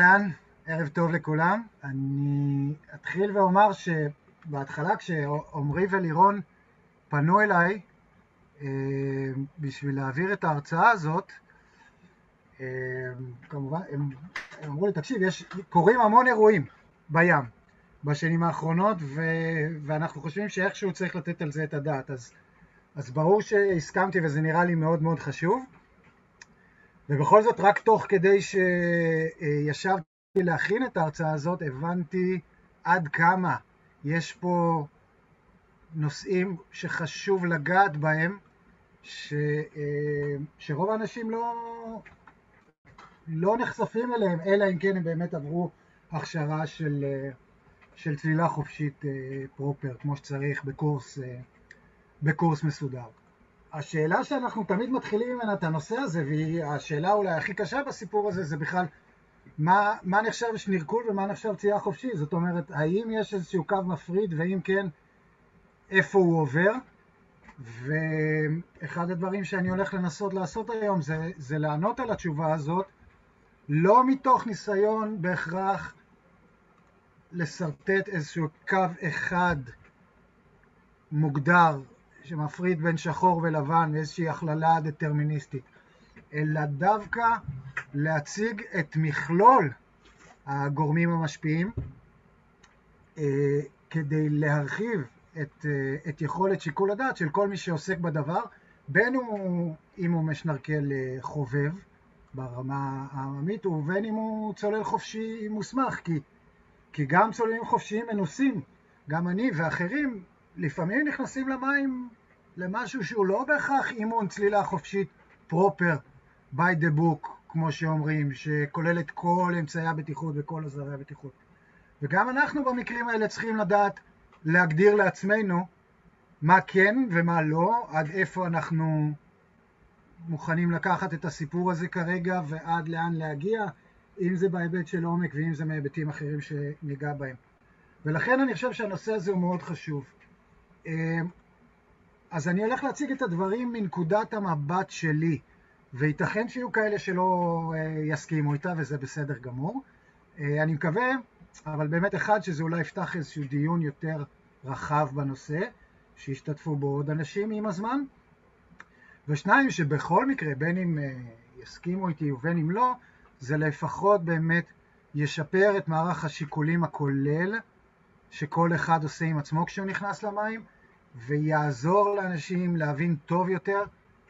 אהלן, ערב טוב לכולם. אני אתחיל ואומר שבהתחלה כשעמרי ולירון פנו אליי אה, בשביל להעביר את ההרצאה הזאת, אה, כמובן, הם, הם אמרו לי, תקשיב, יש, קורים המון אירועים בים בשנים האחרונות, ו, ואנחנו חושבים שאיכשהו צריך לתת על זה את הדעת. אז, אז ברור שהסכמתי וזה נראה לי מאוד מאוד חשוב. ובכל זאת, רק תוך כדי שישבתי להכין את ההרצאה הזאת, הבנתי עד כמה יש פה נושאים שחשוב לגעת בהם, ש, שרוב האנשים לא, לא נחשפים אליהם, אלא אם כן הם באמת עברו הכשרה של, של צלילה חופשית פרופר, כמו שצריך בקורס, בקורס מסודר. השאלה שאנחנו תמיד מתחילים ממנה את הנושא הזה, והיא השאלה אולי הכי קשה בסיפור הזה, זה בכלל מה, מה נחשב שנרקול ומה נחשב צלילה חופשית. זאת אומרת, האם יש איזשהו קו מפריד, ואם כן, איפה הוא עובר? ואחד הדברים שאני הולך לנסות לעשות היום זה, זה לענות על התשובה הזאת, לא מתוך ניסיון בהכרח לשרטט איזשהו קו אחד מוגדר שמפריד בין שחור ולבן ואיזושהי הכללה דטרמיניסטית, אלא דווקא להציג את מכלול הגורמים המשפיעים אה, כדי להרחיב את, אה, את יכולת שיקול הדעת של כל מי שעוסק בדבר, בין הוא, אם הוא משנרקל אה, חובב ברמה העממית ובין אם הוא צולל חופשי מוסמך, כי, כי גם צוללים חופשיים מנוסים, גם אני ואחרים, לפעמים נכנסים למים למשהו שהוא לא בהכרח אימון צלילה חופשית פרופר, by the book, כמו שאומרים, שכולל את כל אמצעי הבטיחות וכל עזרי הבטיחות. וגם אנחנו במקרים האלה צריכים לדעת להגדיר לעצמנו מה כן ומה לא, עד איפה אנחנו מוכנים לקחת את הסיפור הזה כרגע ועד לאן להגיע, אם זה בהיבט של עומק ואם זה מהיבטים אחרים שניגע בהם. ולכן אני חושב שהנושא הזה הוא מאוד חשוב. אה, אז אני הולך להציג את הדברים מנקודת המבט שלי, וייתכן שיהיו כאלה שלא אה, יסכימו איתה, וזה בסדר גמור. אה, אני מקווה, אבל באמת אחד, שזה אולי יפתח איזשהו דיון יותר רחב בנושא, שישתתפו בו עוד אנשים עם הזמן, ושניים, שבכל מקרה, בין אם יסכימו איתי ובין אם לא, זה לפחות באמת ישפר את מערך השיקולים הכולל שכל אחד עושה עם עצמו כשהוא נכנס למים, ויעזור לאנשים להבין טוב יותר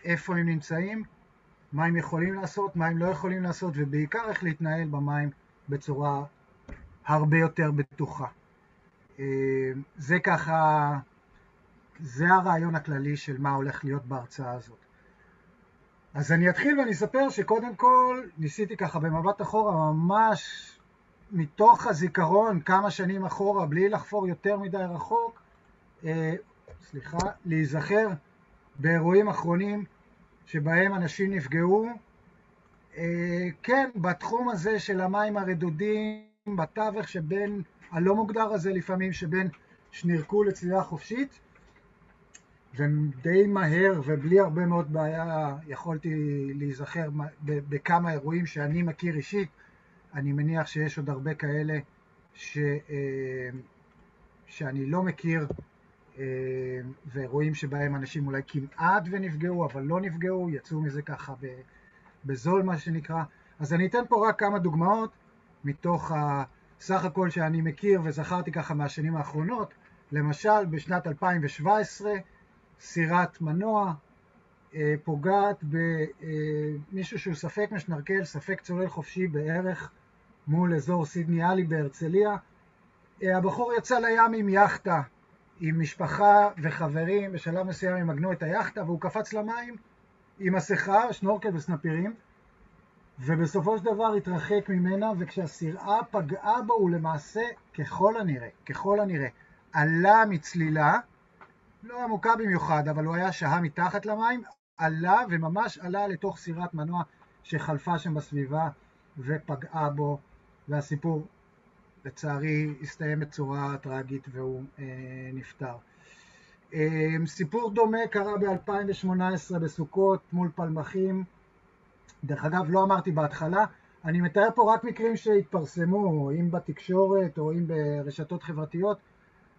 איפה הם נמצאים, מה הם יכולים לעשות, מה הם לא יכולים לעשות, ובעיקר איך להתנהל במים בצורה הרבה יותר בטוחה. אה, זה ככה, זה הרעיון הכללי של מה הולך להיות בהרצאה הזאת. אז אני אתחיל ואני אספר שקודם כל ניסיתי ככה במבט אחורה ממש מתוך הזיכרון כמה שנים אחורה בלי לחפור יותר מדי רחוק אה, סליחה, להיזכר באירועים אחרונים שבהם אנשים נפגעו. אה, כן, בתחום הזה של המים הרדודים, בתווך שבין, הלא מוגדר הזה לפעמים, שבין שנרקו לצלילה חופשית, ודי מהר ובלי הרבה מאוד בעיה יכולתי להיזכר בכמה אירועים שאני מכיר אישית. אני מניח שיש עוד הרבה כאלה ש, אה, שאני לא מכיר ואירועים שבהם אנשים אולי כמעט ונפגעו, אבל לא נפגעו, יצאו מזה ככה בזול מה שנקרא. אז אני אתן פה רק כמה דוגמאות מתוך הסך הכל שאני מכיר וזכרתי ככה מהשנים האחרונות. למשל, בשנת 2017 סירת מנוע אה, פוגעת במישהו שהוא ספק משנרקל, ספק צולל חופשי בערך מול אזור סידני עלי בהרצליה. אה, הבחור יצא לים עם יאכטה עם משפחה וחברים, בשלב מסוים הם עגנו את היאכטה והוא קפץ למים עם מסכה, שנורקל וסנפירים ובסופו של דבר התרחק ממנה וכשהסירה פגעה בו הוא למעשה ככל הנראה, ככל הנראה עלה מצלילה, לא עמוקה במיוחד אבל הוא היה שהה מתחת למים, עלה וממש עלה לתוך סירת מנוע שחלפה שם בסביבה ופגעה בו. והסיפור לצערי הסתיים בצורה טראגית והוא אה, נפטר. אה, סיפור דומה קרה ב-2018 בסוכות מול פלמחים. דרך אגב, לא אמרתי בהתחלה, אני מתאר פה רק מקרים שהתפרסמו, אם בתקשורת או אם ברשתות חברתיות,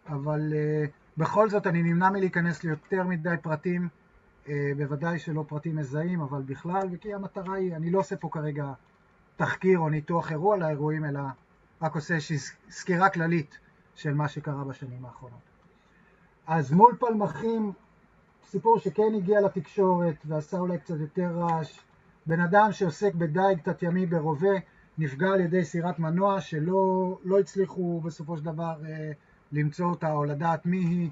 אבל uh, בכל זאת אני נמנע מלהיכנס ליותר מדי פרטים, uh, בוודאי שלא פרטים מזהים, אבל בכלל, וכי המטרה היא, אני לא עושה פה כרגע תחקיר או ניתוח אירוע לאירועים, אלא רק עושה איזושהי סקירה כללית של מה שקרה בשנים האחרונות. אז מול פלמחים, סיפור שכן הגיע לתקשורת ועשה אולי קצת יותר רעש, בן אדם שעוסק בדייג תת-ימי ברובה נפגע על ידי סירת מנוע שלא לא הצליחו בסופו של דבר אה, למצוא אותה או לדעת מי היא,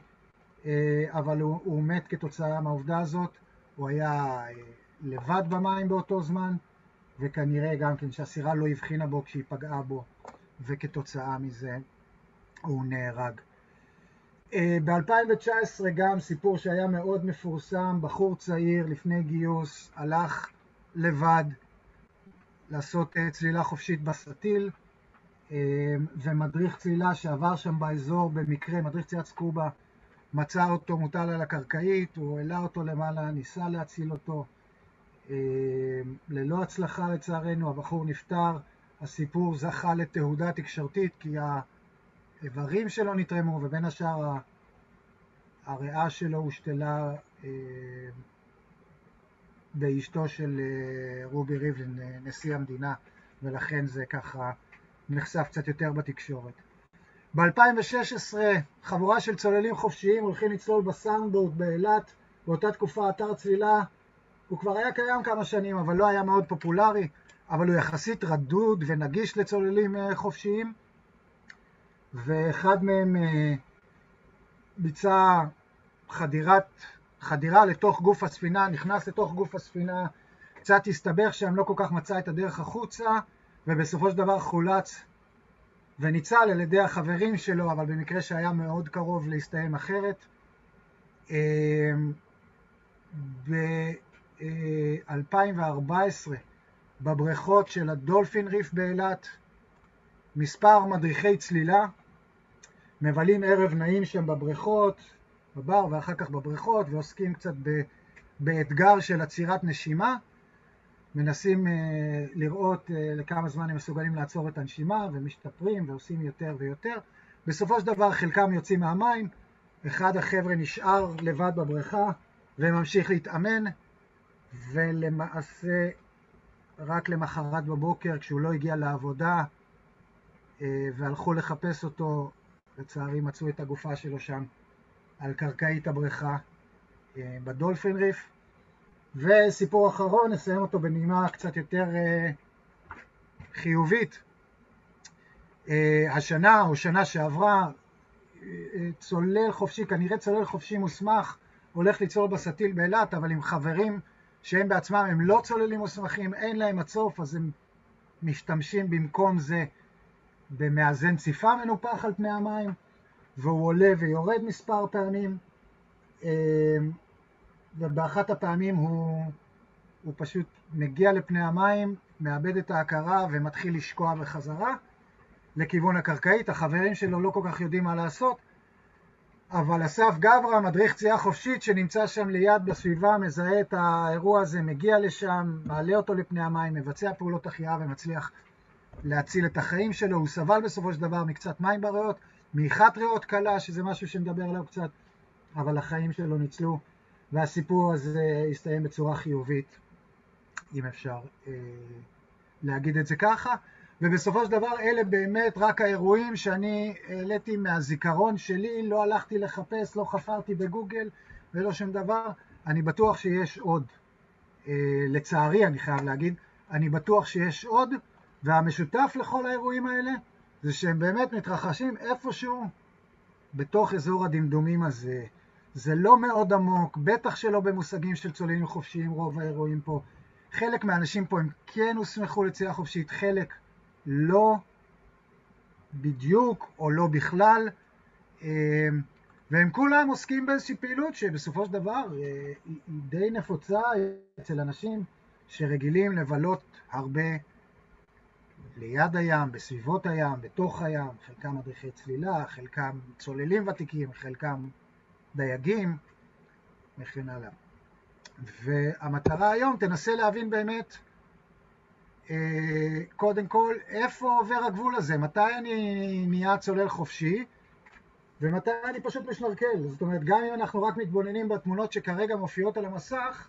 אה, אבל הוא, הוא מת כתוצאה מהעובדה הזאת, הוא היה אה, לבד במים באותו זמן, וכנראה גם כן שהסירה לא הבחינה בו כשהיא פגעה בו, וכתוצאה מזה הוא נהרג. אה, ב-2019 גם סיפור שהיה מאוד מפורסם, בחור צעיר לפני גיוס הלך לבד לעשות אה, צלילה חופשית בסטיל, אה, ומדריך צלילה שעבר שם באזור במקרה, מדריך צלילת סקובה, מצא אותו מוטל על הקרקעית, הוא העלה אותו למעלה, ניסה להציל אותו, ללא הצלחה לצערנו, הבחור נפטר, הסיפור זכה לתהודה תקשורתית כי האיברים שלו נתרמו, ובין השאר הריאה שלו הושתלה אה, באשתו של אה, רובי ריבלין, אה, נשיא המדינה, ולכן זה ככה נחשף קצת יותר בתקשורת. ב-2016 חבורה של צוללים חופשיים הולכים לצלול בסאונדבורד באילת, באותה תקופה אתר צלילה, הוא כבר היה קיים כמה שנים, אבל לא היה מאוד פופולרי, אבל הוא יחסית רדוד ונגיש לצוללים חופשיים. ואחד מהם אה, ביצע חדירת, חדירה לתוך גוף הספינה, נכנס לתוך גוף הספינה, קצת הסתבך שם, לא כל כך מצא את הדרך החוצה, ובסופו של דבר חולץ וניצל על ידי החברים שלו, אבל במקרה שהיה מאוד קרוב להסתיים אחרת. אה, ב-2014 בבריכות של הדולפין ריף באילת, מספר מדריכי צלילה מבלים ערב נעים שם בבריכות, בבר ואחר כך בבריכות, ועוסקים קצת ב, באתגר של עצירת נשימה. מנסים uh, לראות uh, לכמה זמן הם מסוגלים לעצור את הנשימה, ומשתפרים ועושים יותר ויותר. בסופו של דבר חלקם יוצאים מהמים, אחד החבר'ה נשאר לבד בבריכה וממשיך להתאמן, ולמעשה רק למחרת בבוקר, כשהוא לא הגיע לעבודה, uh, והלכו לחפש אותו, לצערי מצאו את הגופה שלו שם על קרקעית הבריכה אה, בדולפין ריף. וסיפור אחרון, נסיים אותו בנימה קצת יותר אה, חיובית. אה, השנה או שנה שעברה, צולל חופשי, כנראה צולל חופשי מוסמך, הולך לצלול בסטיל באילת, אבל עם חברים שהם בעצמם הם לא צוללים מוסמכים, אין להם מצוף, אז הם משתמשים במקום זה במאזן ציפה מנופח על פני המים, והוא עולה ויורד מספר פעמים, אמ, ובאחת הפעמים הוא, הוא פשוט מגיע לפני המים, מאבד את ההכרה ומתחיל לשקוע בחזרה לכיוון הקרקעית. החברים שלו לא כל כך יודעים מה לעשות, אבל אסף גברה, מדריך צליעה חופשית שנמצא שם ליד בסביבה, מזהה את האירוע הזה, מגיע לשם, מעלה אותו לפני המים, מבצע פעולות החייאה ומצליח להציל את החיים שלו. הוא סבל בסופו של דבר מקצת מים בריאות, מעיכת ריאות קלה, שזה משהו שנדבר עליו קצת, אבל החיים שלו ניצלו, והסיפור הזה הסתיים בצורה חיובית, אם אפשר אה, להגיד את זה ככה. ובסופו של דבר אלה באמת רק האירועים שאני העליתי מהזיכרון שלי, לא הלכתי לחפש, לא חפרתי בגוגל ולא שום דבר. אני בטוח שיש עוד. אה, לצערי, אני חייב להגיד, אני בטוח שיש עוד, והמשותף לכל האירועים האלה זה שהם באמת מתרחשים איפשהו בתוך אזור הדמדומים הזה. זה לא מאוד עמוק, בטח שלא במושגים של צוללים חופשיים רוב האירועים פה. חלק מהאנשים פה הם כן הוסמכו לצלילה חופשית, חלק לא בדיוק או לא בכלל, אמ, והם כולם עוסקים באיזושהי פעילות שבסופו של דבר אה, היא די נפוצה אצל אנשים שרגילים לבלות הרבה ליד הים, בסביבות הים, בתוך הים, חלקם מדריכי צלילה, חלקם צוללים ותיקים, חלקם דייגים וכן הלאה. והמטרה היום, תנסה להבין באמת קודם כל, איפה עובר הגבול הזה? מתי אני נהיה צולל חופשי? ומתי אני פשוט משנרקל. זאת אומרת, גם אם אנחנו רק מתבוננים בתמונות שכרגע מופיעות על המסך,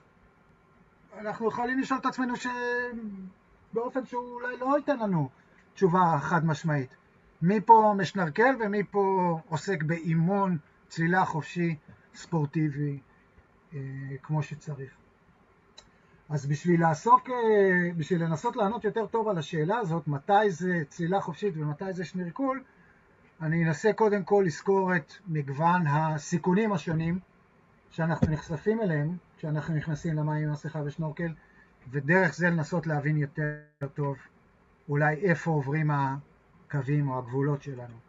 אנחנו יכולים לשאול את עצמנו שבאופן שאולי לא ייתן לנו תשובה חד משמעית. מי פה משנרקל ומי פה עוסק באימון צלילה חופשי, ספורטיבי, אה, כמו שצריך. אז בשביל לעסוק, אה, בשביל לנסות לענות יותר טוב על השאלה הזאת, מתי זה צלילה חופשית ומתי זה שנרקול, אני אנסה קודם כל לזכור את מגוון הסיכונים השונים שאנחנו נחשפים אליהם כשאנחנו נכנסים למים עם מסכה ושנורקל, ודרך זה לנסות להבין יותר טוב אולי איפה עוברים הקווים או הגבולות שלנו.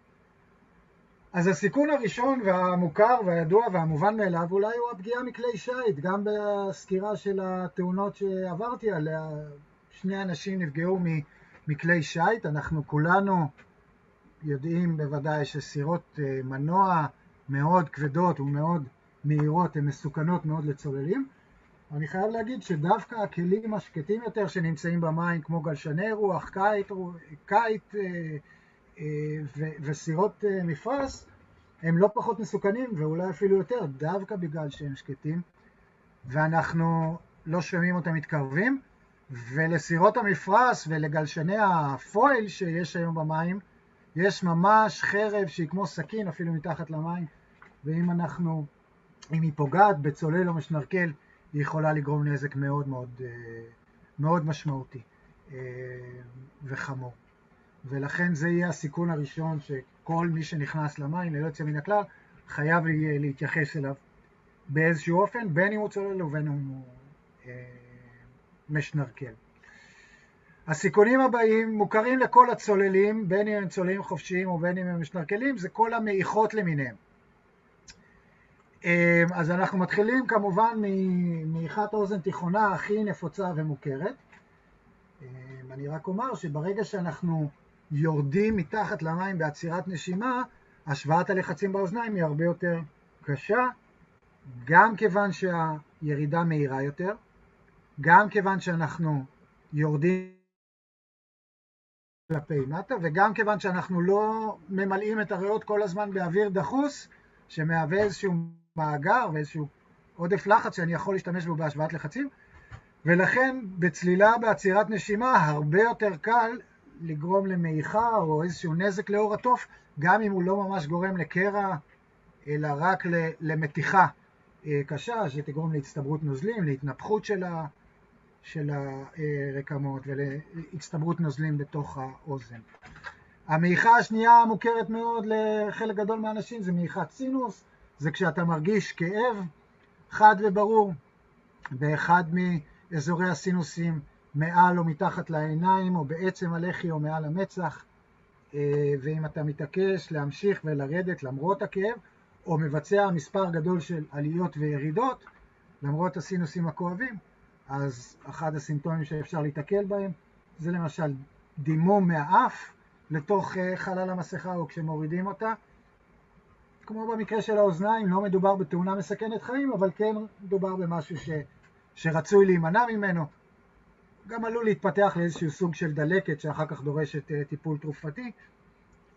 אז הסיכון הראשון והמוכר והידוע והמובן מאליו אולי הוא הפגיעה מכלי שיט, גם בסקירה של התאונות שעברתי עליה, שני אנשים נפגעו מכלי שיט, אנחנו כולנו יודעים בוודאי שסירות אה, מנוע מאוד כבדות ומאוד מהירות הן מסוכנות מאוד לצוללים. אני חייב להגיד שדווקא הכלים השקטים יותר שנמצאים במים, כמו גלשני רוח, קייט אה, אה, וסירות מפרש, הם לא פחות מסוכנים ואולי אפילו יותר, דווקא בגלל שהם שקטים, ואנחנו לא שומעים אותם מתקרבים, ולסירות המפרש ולגלשני ה foil שיש היום במים, יש ממש חרב שהיא כמו סכין אפילו מתחת למים, ואם אנחנו, אם היא פוגעת בצולל או משנרקל, היא יכולה לגרום נזק מאוד מאוד, אה, מאוד משמעותי אה, וחמור. ולכן זה יהיה הסיכון הראשון שכל מי שנכנס למים, ללא יוצא מן הכלל, חייב להתייחס אליו באיזשהו אופן, בין אם הוא צולל ובין אם הוא אה, משנרקל. הסיכונים הבאים מוכרים לכל הצוללים, בין אם הם צוללים חופשיים או בין אם הם משנרקלים, זה כל המעיכות למיניהם. אמ, אז אנחנו מתחילים כמובן ממעיכת אוזן תיכונה הכי נפוצה ומוכרת. אמ, אני רק אומר שברגע שאנחנו יורדים מתחת למים בעצירת נשימה, השוואת הלחצים באוזניים היא הרבה יותר קשה, גם כיוון שהירידה מהירה יותר, גם כיוון שאנחנו יורדים כלפי מטה, וגם כיוון שאנחנו לא ממלאים את הריאות כל הזמן באוויר דחוס, שמהווה איזשהו מאגר ואיזשהו עודף לחץ שאני יכול להשתמש בו בהשוואת לחצים, ולכן בצלילה בעצירת נשימה הרבה יותר קל לגרום למעיכה או איזשהו נזק לאור התוף, גם אם הוא לא ממש גורם לקרע, אלא רק למתיחה אה, קשה, שתגרום להצטברות נוזלים, להתנפחות של ה... של הרקמות ולהצטברות נוזלים בתוך האוזן. המעיכה השנייה המוכרת מאוד לחלק גדול מהאנשים זה מעיכת סינוס, זה כשאתה מרגיש כאב חד וברור באחד מאזורי הסינוסים מעל או מתחת לעיניים או בעצם הלחי או מעל המצח אה, ואם אתה מתעקש להמשיך ולרדת למרות הכאב או מבצע מספר גדול של עליות וירידות למרות הסינוסים הכואבים אז אחד הסימפטומים שאפשר להתקל בהם זה למשל דימום מהאף לתוך אה, חלל המסכה או כשמורידים אותה. כמו במקרה של האוזניים, לא מדובר בתאונה מסכנת חיים, אבל כן מדובר במשהו ש, שרצוי להימנע ממנו. גם עלול להתפתח לאיזשהו סוג של דלקת שאחר כך דורשת אה, טיפול תרופתי,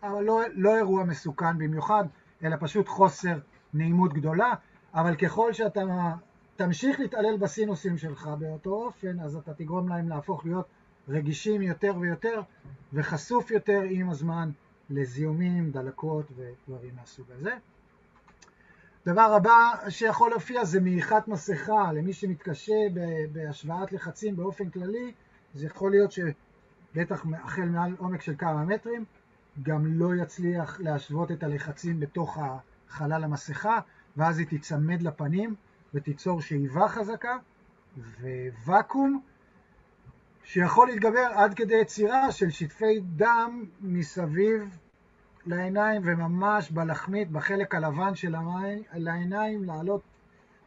אבל לא, לא אירוע מסוכן במיוחד, אלא פשוט חוסר נעימות גדולה, אבל ככל שאתה תמשיך להתעלל בסינוסים שלך באותו אופן, אז אתה תגרום להם להפוך להיות רגישים יותר ויותר וחשוף יותר עם הזמן לזיהומים, דלקות ודברים מהסוג הזה. דבר הבא שיכול להופיע זה מעיכת מסכה למי שמתקשה בהשוואת לחצים באופן כללי, זה יכול להיות שבטח החל מעל עומק של כמה מטרים, גם לא יצליח להשוות את הלחצים בתוך חלל המסכה, ואז היא תיצמד לפנים. ותיצור שאיבה חזקה וואקום שיכול להתגבר עד כדי יצירה של שטפי דם מסביב לעיניים וממש בלחמית, בחלק הלבן של המים, לעיניים, לעלות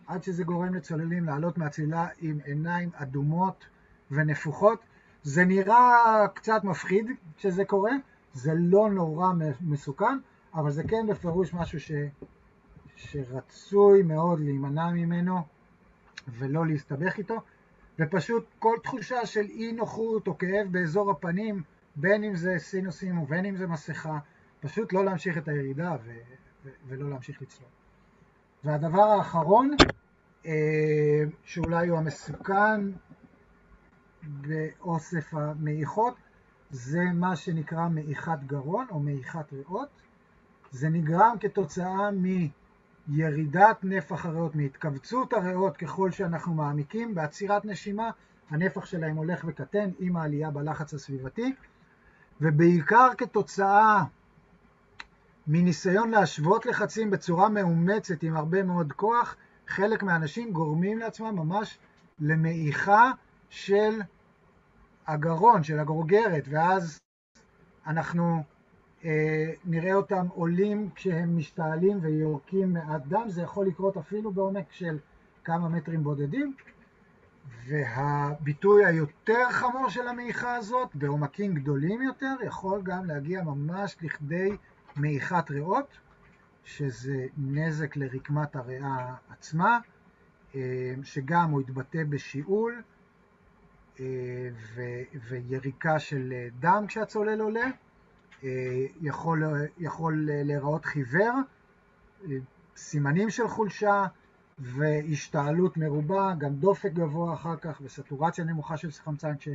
עד שזה גורם לצוללים לעלות מהצלילה עם עיניים אדומות ונפוחות. זה נראה קצת מפחיד כשזה קורה, זה לא נורא מסוכן, אבל זה כן בפירוש משהו ש... שרצוי מאוד להימנע ממנו ולא להסתבך איתו, ופשוט כל תחושה של אי נוחות או כאב באזור הפנים, בין אם זה סינוסים ובין אם זה מסכה, פשוט לא להמשיך את הירידה ו- ו- ולא להמשיך לצלול. והדבר האחרון, אה, שאולי הוא המסוכן באוסף המעיכות, זה מה שנקרא מעיכת גרון או מעיכת ריאות. זה נגרם כתוצאה מירידת נפח הריאות, מהתכווצות הריאות ככל שאנחנו מעמיקים, בעצירת נשימה הנפח שלהם הולך וקטן עם העלייה בלחץ הסביבתי, ובעיקר כתוצאה מניסיון להשוות לחצים בצורה מאומצת עם הרבה מאוד כוח, חלק מהאנשים גורמים לעצמם ממש למעיכה של הגרון, של הגרוגרת, ואז אנחנו אה, נראה אותם עולים כשהם משתעלים ויורקים מעט דם, זה יכול לקרות אפילו בעומק של כמה מטרים בודדים, והביטוי היותר חמור של המעיכה הזאת, בעומקים גדולים יותר, יכול גם להגיע ממש לכדי מעיכת ריאות, שזה נזק לרקמת הריאה עצמה, אה, שגם הוא יתבטא בשיעול אה, ויריקה של דם כשהצולל עולה, אה, יכול, יכול להיראות חיוור, סימנים של חולשה והשתעלות מרובה, גם דופק גבוה אחר כך וסטורציה נמוכה של חמצן כש,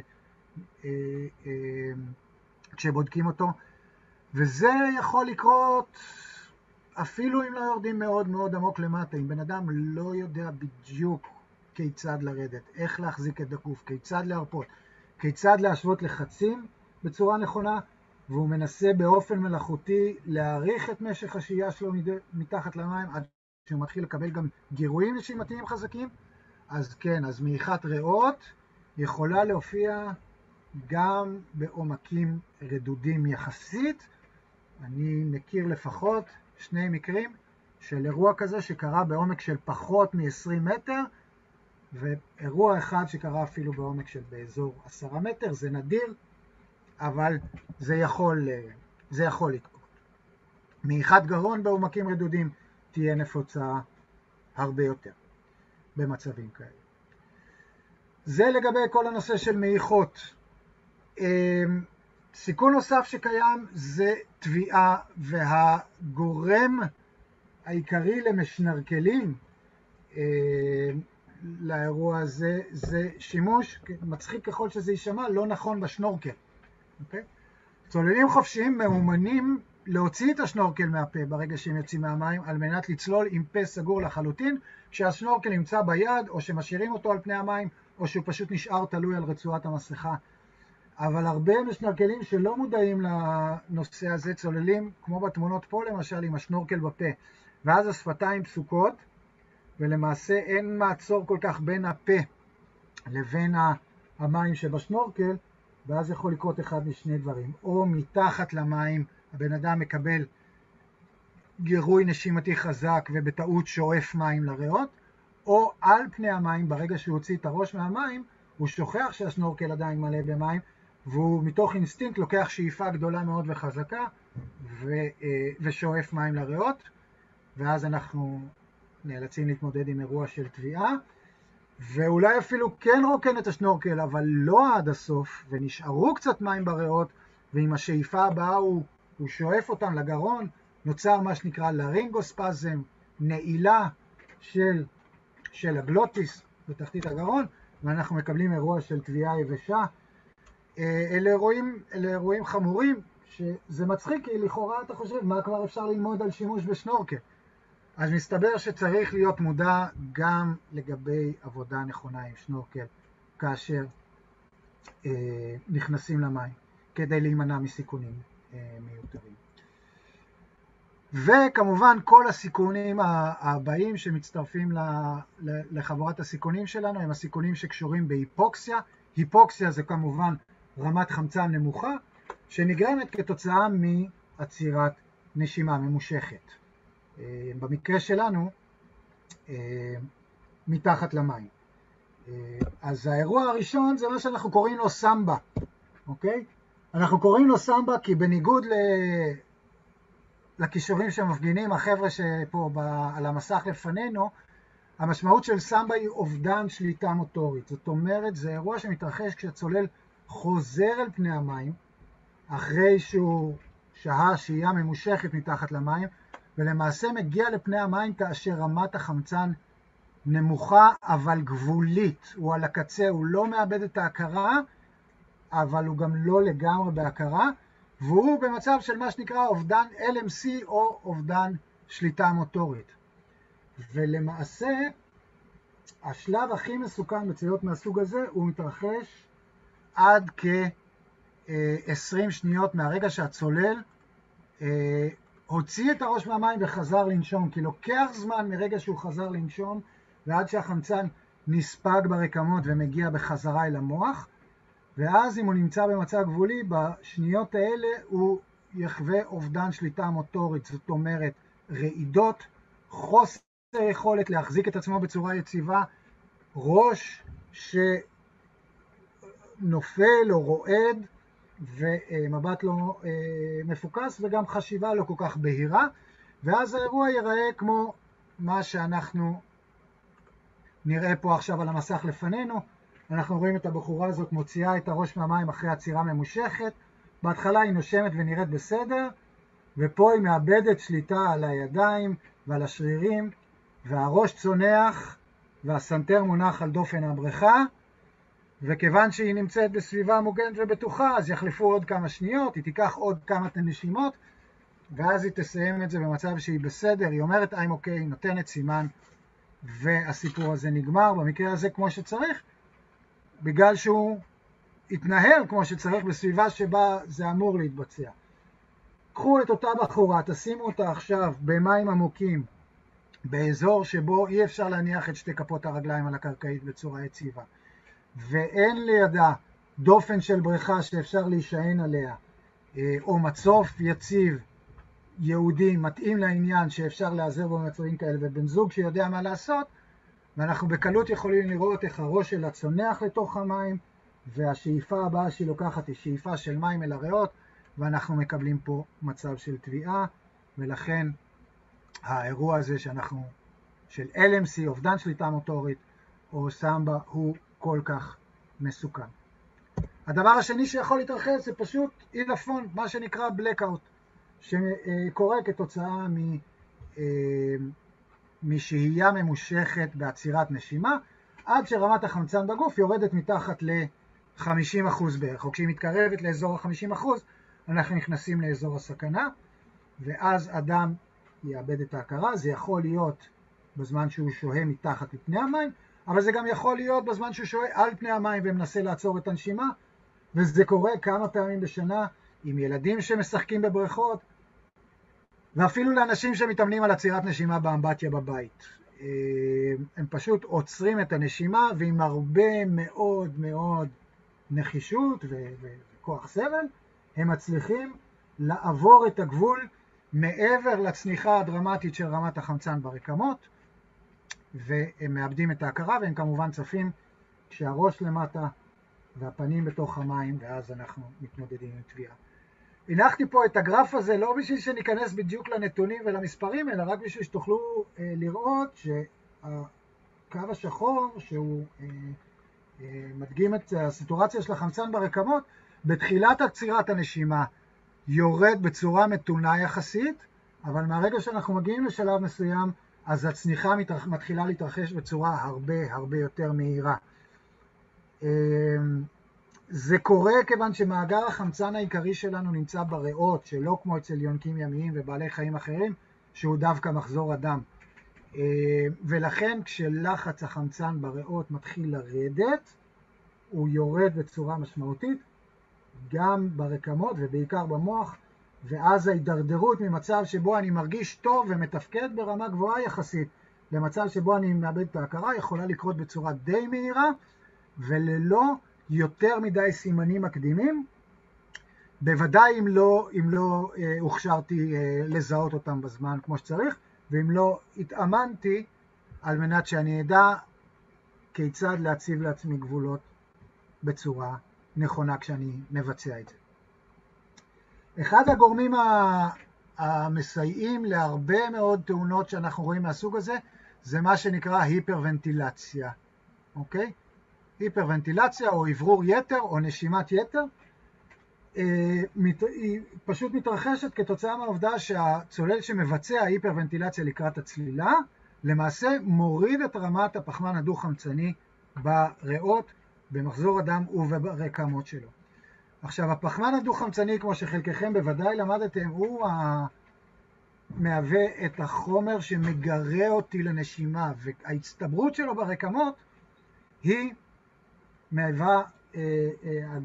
כשבודקים אותו. וזה יכול לקרות אפילו אם לא יורדים מאוד מאוד עמוק למטה, אם בן אדם לא יודע בדיוק כיצד לרדת, איך להחזיק את הגוף, כיצד להרפות, כיצד להשוות לחצים בצורה נכונה, והוא מנסה באופן מלאכותי להאריך את משך השהייה שלו מתחת למים עד שהוא מתחיל לקבל גם גירויים נשימתיים חזקים, אז כן, אז מעיכת ריאות יכולה להופיע גם בעומקים רדודים יחסית, אני מכיר לפחות שני מקרים של אירוע כזה שקרה בעומק של פחות מ-20 מטר, ואירוע אחד שקרה אפילו בעומק של באזור 10 מטר, זה נדיר, אבל זה יכול, זה יכול לקרות. מעיכת גרון בעומקים רדודים תהיה נפוצה הרבה יותר במצבים כאלה. זה לגבי כל הנושא של מעיכות. סיכון נוסף שקיים זה טביעה, והגורם העיקרי למשנרקלים אה, לאירוע הזה זה שימוש, מצחיק ככל שזה יישמע, לא נכון בשנורקל. אוקיי? צוללים חופשיים מאומנים להוציא את השנורקל מהפה ברגע שהם יוצאים מהמים על מנת לצלול עם פה סגור לחלוטין כשהשנורקל נמצא ביד או שמשאירים אותו על פני המים או שהוא פשוט נשאר תלוי על רצועת המסכה אבל הרבה משנרקלים שלא מודעים לנושא הזה צוללים, כמו בתמונות פה למשל, עם השנורקל בפה, ואז השפתיים פסוקות, ולמעשה אין מעצור כל כך בין הפה לבין המים שבשנורקל, ואז יכול לקרות אחד משני דברים, או מתחת למים הבן אדם מקבל גירוי נשימתי חזק ובטעות שואף מים לריאות, או על פני המים, ברגע שהוא הוציא את הראש מהמים, הוא שוכח שהשנורקל עדיין מלא במים, והוא מתוך אינסטינקט לוקח שאיפה גדולה מאוד וחזקה ו, אה, ושואף מים לריאות, ואז אנחנו נאלצים להתמודד עם אירוע של טביעה, ואולי אפילו כן רוקן את השנורקל, אבל לא עד הסוף, ונשארו קצת מים בריאות, ועם השאיפה הבאה הוא, הוא שואף אותם לגרון, נוצר מה שנקרא לרינגוספזם, נעילה של, של הגלוטיס בתחתית הגרון, ואנחנו מקבלים אירוע של טביעה יבשה, אלה אירועים, אלה אירועים חמורים, שזה מצחיק, כי לכאורה אתה חושב, מה כבר אפשר ללמוד על שימוש בשנורקל? אז מסתבר שצריך להיות מודע גם לגבי עבודה נכונה עם שנורקל כאשר אה, נכנסים למים, כדי להימנע מסיכונים אה, מיותרים. וכמובן כל הסיכונים הבאים שמצטרפים לחבורת הסיכונים שלנו הם הסיכונים שקשורים בהיפוקסיה. היפוקסיה זה כמובן רמת חמצן נמוכה, שנגרמת כתוצאה מעצירת נשימה ממושכת. אה, במקרה שלנו, אה, מתחת למים. אה, אז האירוע הראשון זה מה שאנחנו קוראים לו סמבה, אוקיי? אנחנו קוראים לו סמבה כי בניגוד ל... לכישורים שמפגינים החבר'ה שפה ב... על המסך לפנינו, המשמעות של סמבה היא אובדן שליטה מוטורית. זאת אומרת, זה אירוע שמתרחש כשהצולל חוזר אל פני המים, אחרי שהוא שהה שהייה ממושכת מתחת למים, ולמעשה מגיע לפני המים כאשר רמת החמצן נמוכה אבל גבולית. הוא על הקצה, הוא לא מאבד את ההכרה, אבל הוא גם לא לגמרי בהכרה, והוא במצב של מה שנקרא אובדן LMC או אובדן שליטה מוטורית. ולמעשה, השלב הכי מסוכן בצלילות מהסוג הזה, הוא מתרחש עד כ-20 שניות מהרגע שהצולל אה, הוציא את הראש מהמים וחזר לנשום, כי לוקח זמן מרגע שהוא חזר לנשום ועד שהחמצן נספג ברקמות ומגיע בחזרה אל המוח, ואז אם הוא נמצא במצב גבולי, בשניות האלה הוא יחווה אובדן שליטה מוטורית, זאת אומרת רעידות, חוסר יכולת להחזיק את עצמו בצורה יציבה, ראש שנופל או רועד ומבט לא אה, מפוקס וגם חשיבה לא כל כך בהירה, ואז האירוע ייראה כמו מה שאנחנו נראה פה עכשיו על המסך לפנינו. אנחנו רואים את הבחורה הזאת מוציאה את הראש מהמים אחרי עצירה ממושכת. בהתחלה היא נושמת ונראית בסדר, ופה היא מאבדת שליטה על הידיים ועל השרירים, והראש צונח והסנטר מונח על דופן הבריכה, וכיוון שהיא נמצאת בסביבה מוגנת ובטוחה, אז יחלפו עוד כמה שניות, היא תיקח עוד כמה נשימות, ואז היא תסיים את זה במצב שהיא בסדר, היא אומרת I'm okay, היא נותנת סימן, והסיפור הזה נגמר, במקרה הזה כמו שצריך, בגלל שהוא התנהל כמו שצריך בסביבה שבה זה אמור להתבצע. קחו את אותה בחורה, תשימו אותה עכשיו במים עמוקים, באזור שבו אי אפשר להניח את שתי כפות הרגליים על הקרקעית בצורה יציבה, ואין לידה דופן של בריכה שאפשר להישען עליה, אה, או מצוף יציב, יהודי, מתאים לעניין שאפשר להיעזר בו במצבים כאלה, ובן זוג שיודע מה לעשות, ואנחנו בקלות יכולים לראות איך הראש שלה צונח לתוך המים, והשאיפה הבאה שהיא לוקחת היא שאיפה של מים אל הריאות, ואנחנו מקבלים פה מצב של טביעה, ולכן האירוע הזה שאנחנו, של LMC, אובדן שליטה מוטורית, או סמבה, הוא כל כך מסוכן. הדבר השני שיכול להתרחש זה פשוט עילפון, מה שנקרא blackout, שקורה כתוצאה מ... אה, משהייה ממושכת בעצירת נשימה, עד שרמת החמצן בגוף יורדת מתחת ל-50% בערך, או כשהיא מתקרבת לאזור ה-50% אנחנו נכנסים לאזור הסכנה, ואז אדם יאבד את ההכרה, זה יכול להיות בזמן שהוא שוהה מתחת לפני המים, אבל זה גם יכול להיות בזמן שהוא שוהה על פני המים ומנסה לעצור את הנשימה, וזה קורה כמה פעמים בשנה עם ילדים שמשחקים בבריכות, ואפילו לאנשים שמתאמנים על עצירת נשימה באמבטיה בבית. אה, הם פשוט עוצרים את הנשימה ועם הרבה מאוד מאוד נחישות וכוח סבל, הם מצליחים לעבור את הגבול מעבר לצניחה הדרמטית של רמת החמצן ברקמות, והם מאבדים את ההכרה והם כמובן צפים כשהראש למטה והפנים בתוך המים, ואז אנחנו מתמודדים עם טביעה. הנחתי פה את הגרף הזה לא בשביל שניכנס בדיוק לנתונים ולמספרים, אלא רק בשביל שתוכלו אה, לראות שהקו השחור, שהוא אה, אה, מדגים את הסיטואציה של החמצן ברקמות, בתחילת עצירת הנשימה יורד בצורה מתונה יחסית, אבל מהרגע שאנחנו מגיעים לשלב מסוים, אז הצניחה מתרח... מתחילה להתרחש בצורה הרבה הרבה יותר מהירה. אה, זה קורה כיוון שמאגר החמצן העיקרי שלנו נמצא בריאות, שלא כמו אצל יונקים ימיים ובעלי חיים אחרים, שהוא דווקא מחזור הדם. אה, ולכן כשלחץ החמצן בריאות מתחיל לרדת, הוא יורד בצורה משמעותית, גם ברקמות ובעיקר במוח, ואז ההידרדרות ממצב שבו אני מרגיש טוב ומתפקד ברמה גבוהה יחסית, למצב שבו אני מאבד את ההכרה, יכולה לקרות בצורה די מהירה, וללא יותר מדי סימנים מקדימים, בוודאי אם לא, אם לא אה, הוכשרתי אה, לזהות אותם בזמן כמו שצריך, ואם לא התאמנתי על מנת שאני אדע כיצד להציב לעצמי גבולות בצורה נכונה כשאני מבצע את זה. אחד הגורמים המסייעים להרבה מאוד תאונות שאנחנו רואים מהסוג הזה, זה מה שנקרא היפרוונטילציה, אוקיי? היפרוונטילציה או אוורור יתר או נשימת יתר, אה, היא פשוט מתרחשת כתוצאה מהעובדה שהצולל שמבצע היפרוונטילציה לקראת הצלילה, למעשה מוריד את רמת הפחמן הדו-חמצני בריאות, במחזור הדם וברקמות שלו. עכשיו, הפחמן הדו-חמצני, כמו שחלקכם בוודאי למדתם, הוא ה... מהווה את החומר שמגרה אותי לנשימה, וההצטברות שלו ברקמות היא מהווה אה, אה,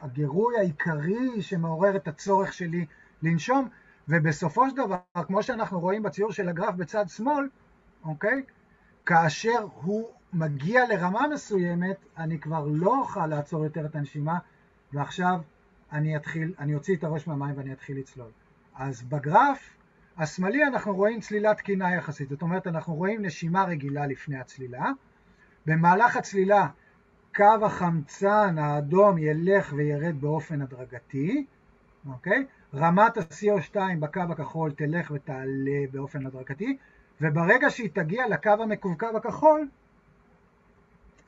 הגירוי העיקרי שמעורר את הצורך שלי לנשום, ובסופו של דבר, כמו שאנחנו רואים בציור של הגרף בצד שמאל, אוקיי? כאשר הוא מגיע לרמה מסוימת, אני כבר לא אוכל לעצור יותר את הנשימה, ועכשיו אני אתחיל, אני אוציא את הראש מהמים ואני אתחיל לצלול. אז בגרף השמאלי אנחנו רואים צלילה תקינה יחסית, זאת אומרת אנחנו רואים נשימה רגילה לפני הצלילה. במהלך הצלילה קו החמצן האדום ילך וירד באופן הדרגתי, אוקיי? רמת ה-CO2 בקו הכחול תלך ותעלה באופן הדרגתי, וברגע שהיא תגיע לקו המקווקו הכחול,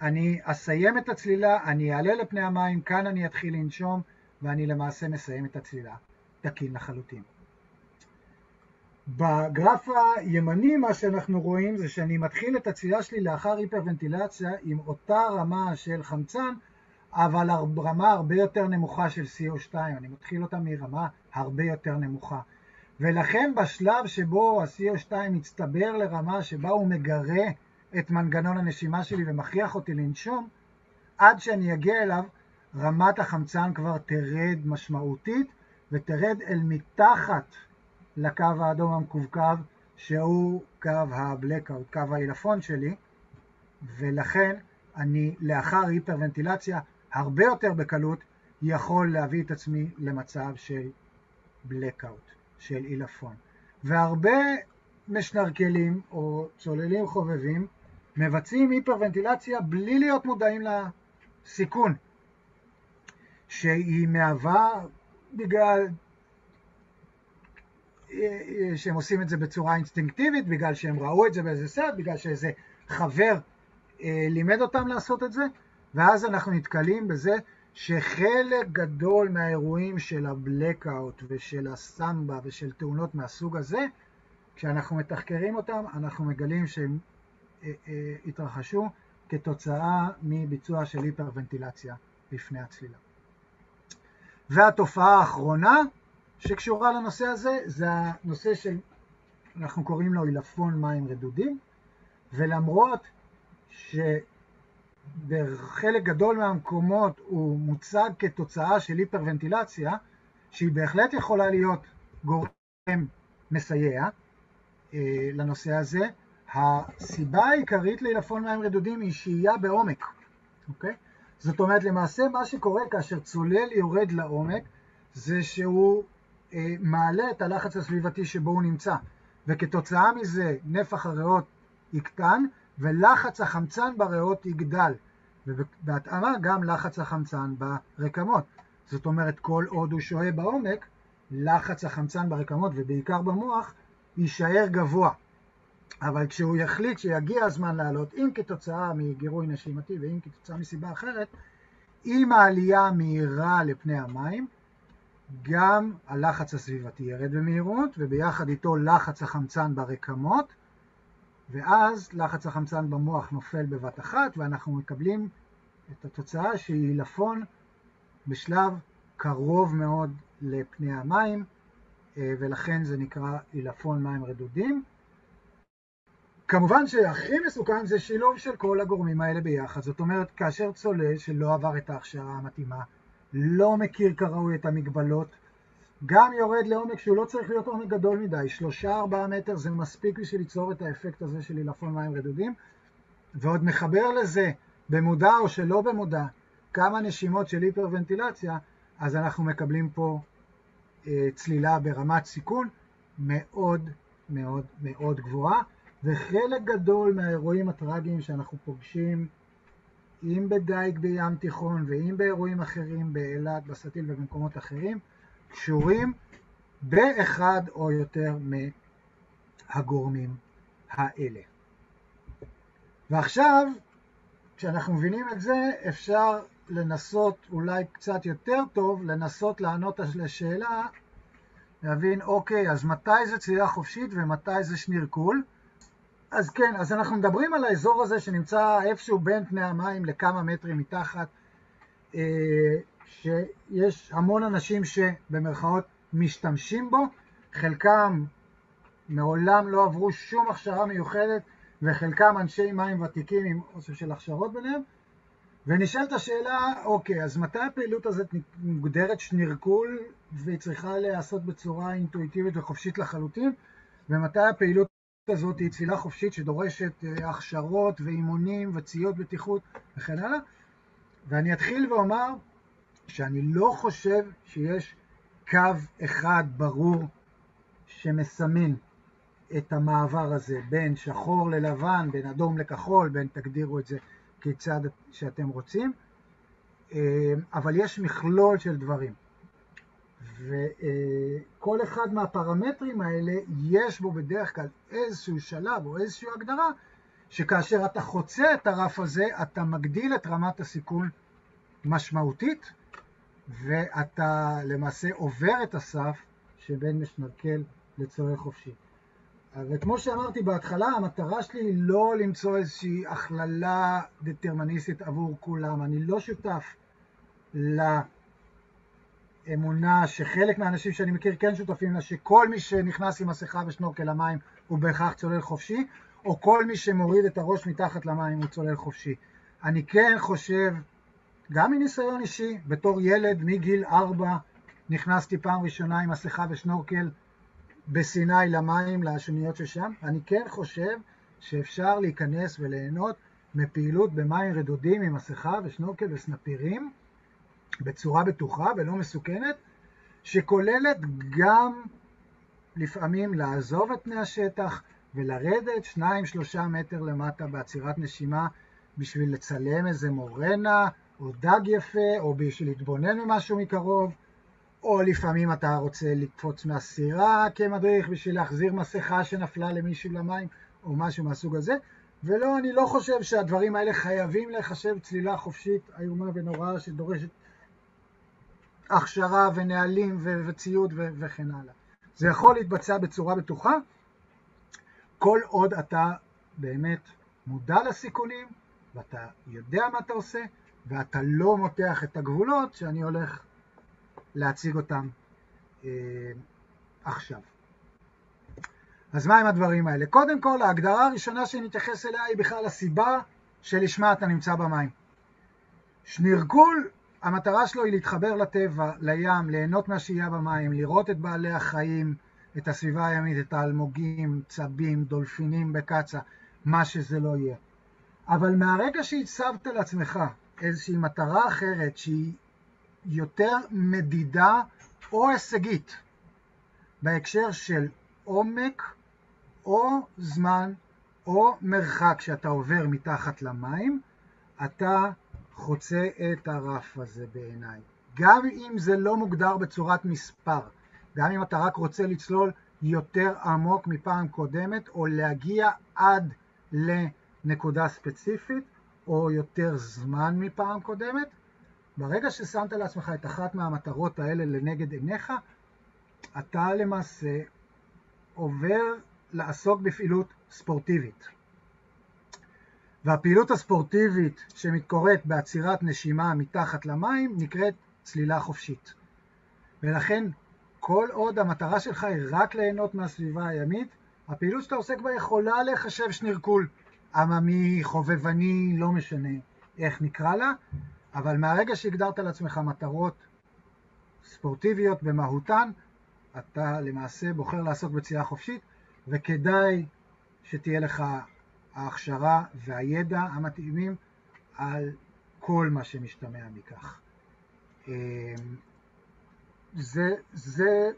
אני אסיים את הצלילה, אני אעלה לפני המים, כאן אני אתחיל לנשום, ואני למעשה מסיים את הצלילה. תקין לחלוטין. בגרף הימני מה שאנחנו רואים זה שאני מתחיל את הצלילה שלי לאחר היפרוונטילציה עם אותה רמה של חמצן, אבל רמה הרבה יותר נמוכה של CO2, אני מתחיל אותה מרמה הרבה יותר נמוכה. ולכן בשלב שבו ה-CO2 מצטבר לרמה שבה הוא מגרה את מנגנון הנשימה שלי ומכריח אותי לנשום, עד שאני אגיע אליו רמת החמצן כבר תרד משמעותית ותרד אל מתחת לקו האדום המקווקו שהוא קו הבלקאוט, קו העילפון שלי, ולכן אני לאחר היפרוונטילציה הרבה יותר בקלות יכול להביא את עצמי למצב של בלקאוט, של עילפון. והרבה משנרקלים או צוללים חובבים מבצעים היפרוונטילציה בלי להיות מודעים לסיכון שהיא מהווה בגלל שהם עושים את זה בצורה אינסטינקטיבית, בגלל שהם ראו את זה באיזה סרט, בגלל שאיזה חבר אה, לימד אותם לעשות את זה, ואז אנחנו נתקלים בזה שחלק גדול מהאירועים של הבלקאוט ושל הסמבה ושל תאונות מהסוג הזה, כשאנחנו מתחקרים אותם, אנחנו מגלים שהם התרחשו כתוצאה מביצוע של היפרוונטילציה לפני הצלילה. והתופעה האחרונה שקשורה לנושא הזה, זה הנושא של, אנחנו קוראים לו עילפון מים רדודים, ולמרות שבחלק גדול מהמקומות הוא מוצג כתוצאה של היפרוונטילציה, שהיא בהחלט יכולה להיות גורם מסייע אה, לנושא הזה, הסיבה העיקרית לעילפון מים רדודים היא שהייה בעומק, אוקיי? זאת אומרת, למעשה מה שקורה כאשר צולל יורד לעומק, זה שהוא אה, מעלה את הלחץ הסביבתי שבו הוא נמצא, וכתוצאה מזה נפח הריאות יקטן ולחץ החמצן בריאות יגדל, ובהתאמה גם לחץ החמצן ברקמות. זאת אומרת, כל עוד הוא שוהה בעומק, לחץ החמצן ברקמות ובעיקר במוח יישאר גבוה. אבל כשהוא יחליט שיגיע הזמן לעלות, אם כתוצאה מגירוי נשימתי ואם כתוצאה מסיבה אחרת, עם העלייה המהירה לפני המים, גם הלחץ הסביבתי ירד במהירות, וביחד איתו לחץ החמצן ברקמות, ואז לחץ החמצן במוח נופל בבת אחת, ואנחנו מקבלים את התוצאה שהיא עילפון בשלב קרוב מאוד לפני המים, אה, ולכן זה נקרא עילפון מים רדודים. כמובן שהכי מסוכן זה שילוב של כל הגורמים האלה ביחד, זאת אומרת כאשר צולל שלא עבר את ההכשרה המתאימה, לא מכיר כראוי את המגבלות, גם יורד לעומק שהוא לא צריך להיות עומק גדול מדי, שלושה ארבעה מטר זה מספיק בשביל ליצור את האפקט הזה של עילפון מים רדודים, ועוד מחבר לזה במודע או שלא במודע כמה נשימות של היפרוונטילציה, אז אנחנו מקבלים פה אה, צלילה ברמת סיכון מאוד מאוד מאוד גבוהה, וחלק גדול מהאירועים הטראגיים שאנחנו פוגשים אם בדייג בים תיכון ואם באירועים אחרים באילת, בסטיל ובמקומות אחרים, קשורים באחד או יותר מהגורמים האלה. ועכשיו, כשאנחנו מבינים את זה, אפשר לנסות אולי קצת יותר טוב, לנסות לענות לשאלה, להבין, אוקיי, אז מתי זה צלילה חופשית ומתי זה שנירקול? אז כן, אז אנחנו מדברים על האזור הזה שנמצא איפשהו בין פני המים לכמה מטרים מתחת, אה, שיש המון אנשים שבמרכאות משתמשים בו, חלקם מעולם לא עברו שום הכשרה מיוחדת, וחלקם אנשי מים ותיקים עם אוסף של הכשרות ביניהם, ונשאלת השאלה, אוקיי, אז מתי הפעילות הזאת מוגדרת שנרקול והיא צריכה להיעשות בצורה אינטואיטיבית וחופשית לחלוטין, ומתי הפעילות הזאת היא צלילה חופשית שדורשת אה, הכשרות ואימונים וציוד בטיחות וכן הלאה. ואני אתחיל ואומר שאני לא חושב שיש קו אחד ברור שמסמן את המעבר הזה בין שחור ללבן, בין אדום לכחול, בין תגדירו את זה כיצד שאתם רוצים, אה, אבל יש מכלול של דברים. וכל אחד מהפרמטרים האלה יש בו בדרך כלל איזשהו שלב או איזושהי הגדרה שכאשר אתה חוצה את הרף הזה אתה מגדיל את רמת הסיכון משמעותית ואתה למעשה עובר את הסף שבין משנרקל לצורך חופשי. וכמו שאמרתי בהתחלה, המטרה שלי היא לא למצוא איזושהי הכללה דטרמיניסטית עבור כולם. אני לא שותף לאמונה שחלק מהאנשים שאני מכיר כן שותפים לה, שכל מי שנכנס עם מסכה ושנורקל למים הוא בהכרח צולל חופשי, או כל מי שמוריד את הראש מתחת למים הוא צולל חופשי. אני כן חושב, גם מניסיון אישי, בתור ילד מגיל ארבע נכנסתי פעם ראשונה עם מסכה ושנורקל בסיני למים, לשוניות ששם. אני כן חושב שאפשר להיכנס וליהנות מפעילות במים רדודים עם מסכה ושנוקל וסנפירים בצורה בטוחה ולא מסוכנת, שכוללת גם לפעמים לעזוב את פני השטח ולרדת 2-3 מטר למטה בעצירת נשימה בשביל לצלם איזה מורנה או דג יפה או בשביל להתבונן ממשהו מקרוב או לפעמים אתה רוצה לקפוץ מהסירה כמדריך בשביל להחזיר מסכה שנפלה למישהו למים, או משהו מהסוג הזה. ולא, אני לא חושב שהדברים האלה חייבים לחשב צלילה חופשית איומה ונוראה שדורשת הכשרה ונהלים וציוד וכן הלאה. זה יכול להתבצע בצורה בטוחה, כל עוד אתה באמת מודע לסיכונים, ואתה יודע מה אתה עושה, ואתה לא מותח את הגבולות שאני הולך להציג אותם אה, עכשיו. אז מה עם הדברים האלה? קודם כל, ההגדרה הראשונה שנתייחס אליה היא בכלל הסיבה שלשמה אתה נמצא במים. שנירקול, המטרה שלו היא להתחבר לטבע, לים, ליהנות מהשהייה במים, לראות את בעלי החיים, את הסביבה הימית, את האלמוגים, צבים, דולפינים בקצה, מה שזה לא יהיה. אבל מהרגע שהצבת לעצמך איזושהי מטרה אחרת שהיא יותר מדידה או הישגית בהקשר של עומק או זמן או מרחק שאתה עובר מתחת למים, אתה חוצה את הרף הזה בעיניי. גם אם זה לא מוגדר בצורת מספר, גם אם אתה רק רוצה לצלול יותר עמוק מפעם קודמת, או להגיע עד לנקודה ספציפית, או יותר זמן מפעם קודמת, ברגע ששמת לעצמך את אחת מהמטרות האלה לנגד עיניך, אתה למעשה עובר לעסוק בפעילות ספורטיבית. והפעילות הספורטיבית שמתקורית בעצירת נשימה מתחת למים נקראת צלילה חופשית. ולכן כל עוד המטרה שלך היא רק ליהנות מהסביבה הימית, הפעילות שאתה עוסק בה יכולה לחשב שנירקול, עממי, חובבני, לא משנה איך נקרא לה, אבל מהרגע שהגדרת לעצמך מטרות ספורטיביות במהותן, אתה למעשה בוחר לעסוק בצלילה חופשית, וכדאי שתהיה לך ההכשרה והידע המתאימים על כל מה שמשתמע מכך. אמ, זה, זה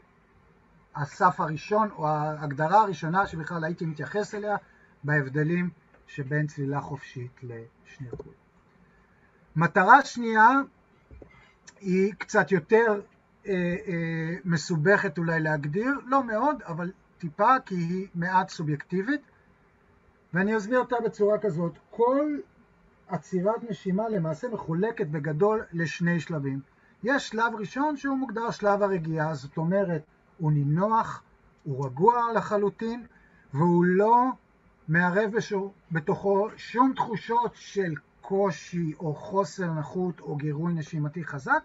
הסף הראשון, או ההגדרה הראשונה שבכלל הייתי מתייחס אליה בהבדלים שבין צלילה חופשית לשנירקול. מטרה שנייה היא קצת יותר אה, אה, מסובכת אולי להגדיר, לא מאוד, אבל טיפה כי היא מעט סובייקטיבית, ואני אסביר אותה בצורה כזאת. כל עצירת נשימה למעשה מחולקת בגדול לשני שלבים. יש שלב ראשון שהוא מוגדר שלב הרגיעה, זאת אומרת, הוא נינוח, הוא רגוע לחלוטין, והוא לא מערב בתוכו שום תחושות של קושי או חוסר נחות או גירוי נשימתי חזק,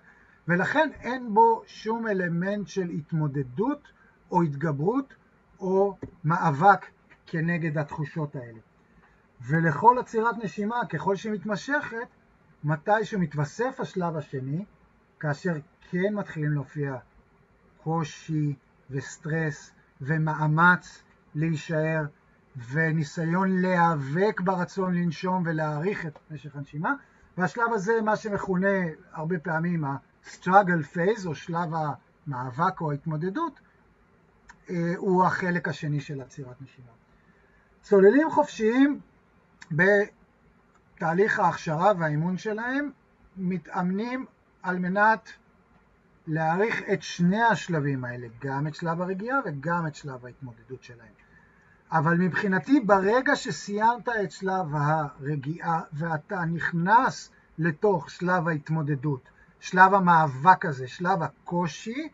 ולכן אין בו שום אלמנט של התמודדות או התגברות או מאבק כנגד התחושות האלה. ולכל עצירת נשימה, ככל שהיא מתמשכת, מתי שמתווסף השלב השני, כאשר כן מתחילים להופיע קושי וסטרס ומאמץ להישאר וניסיון להיאבק ברצון לנשום ולהאריך את משך הנשימה, והשלב הזה, מה שמכונה הרבה פעמים ה-struggle phase, או שלב המאבק או ההתמודדות, אה, הוא החלק השני של עצירת נשימה. צוללים חופשיים בתהליך ההכשרה והאימון שלהם מתאמנים על מנת להעריך את שני השלבים האלה, גם את שלב הרגיעה וגם את שלב ההתמודדות שלהם. אבל מבחינתי ברגע שסיימת את שלב הרגיעה ואתה נכנס לתוך שלב ההתמודדות, שלב המאבק הזה, שלב הקושי,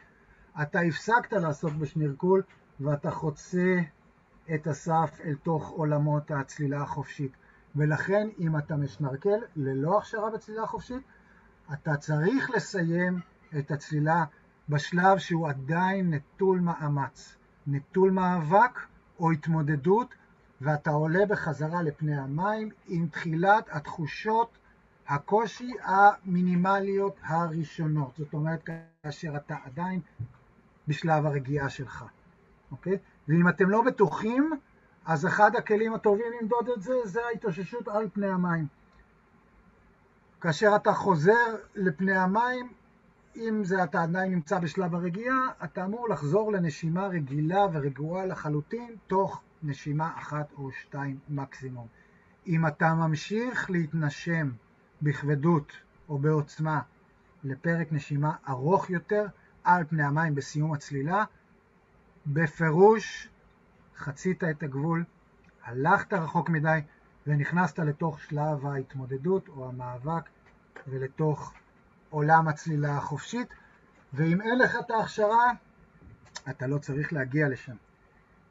אתה הפסקת לעסוק בשנירקול ואתה חוצה את הסף אל תוך עולמות הצלילה החופשית. ולכן אם אתה משנרקל ללא הכשרה בצלילה חופשית, אתה צריך לסיים את הצלילה בשלב שהוא עדיין נטול מאמץ, נטול מאבק או התמודדות, ואתה עולה בחזרה לפני המים עם תחילת התחושות הקושי המינימליות הראשונות. זאת אומרת, כאשר אתה עדיין בשלב הרגיעה שלך, אוקיי? ואם אתם לא בטוחים, אז אחד הכלים הטובים למדוד את זה, זה ההתאוששות על פני המים. כאשר אתה חוזר לפני המים, אם זה אתה עדיין נמצא בשלב הרגיעה, אתה אמור לחזור לנשימה רגילה ורגועה לחלוטין, תוך נשימה אחת או שתיים מקסימום. אם אתה ממשיך להתנשם בכבדות או בעוצמה לפרק נשימה ארוך יותר על פני המים בסיום הצלילה, בפירוש חצית את הגבול, הלכת רחוק מדי ונכנסת לתוך שלב ההתמודדות או המאבק ולתוך עולם הצלילה החופשית, ואם אין לך את ההכשרה, אתה לא צריך להגיע לשם.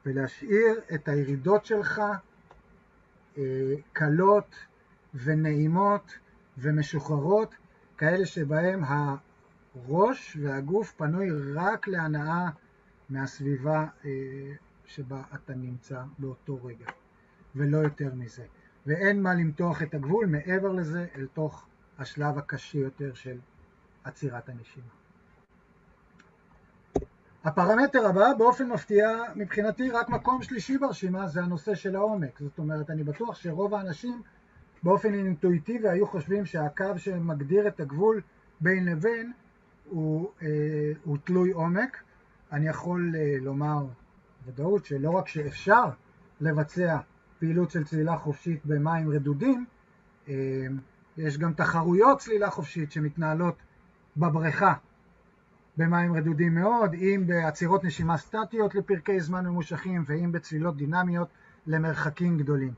ולהשאיר את הירידות שלך אה, קלות ונעימות ומשוחררות, כאלה שבהם הראש והגוף פנוי רק להנאה מהסביבה אה, שבה אתה נמצא באותו רגע, ולא יותר מזה. ואין מה למתוח את הגבול מעבר לזה אל תוך השלב הקשה יותר של עצירת הנשימה. הפרמטר הבא, באופן מפתיע, מבחינתי רק מקום שלישי ברשימה זה הנושא של העומק. זאת אומרת, אני בטוח שרוב האנשים באופן אינטואיטיבי היו חושבים שהקו שמגדיר את הגבול בין לבין הוא, אה, הוא תלוי עומק. אני יכול אה, לומר ודאות שלא רק שאפשר לבצע פעילות של צלילה חופשית במים רדודים, אה, יש גם תחרויות צלילה חופשית שמתנהלות בבריכה במים רדודים מאוד, אם בעצירות נשימה סטטיות לפרקי זמן ממושכים ואם בצלילות דינמיות למרחקים גדולים.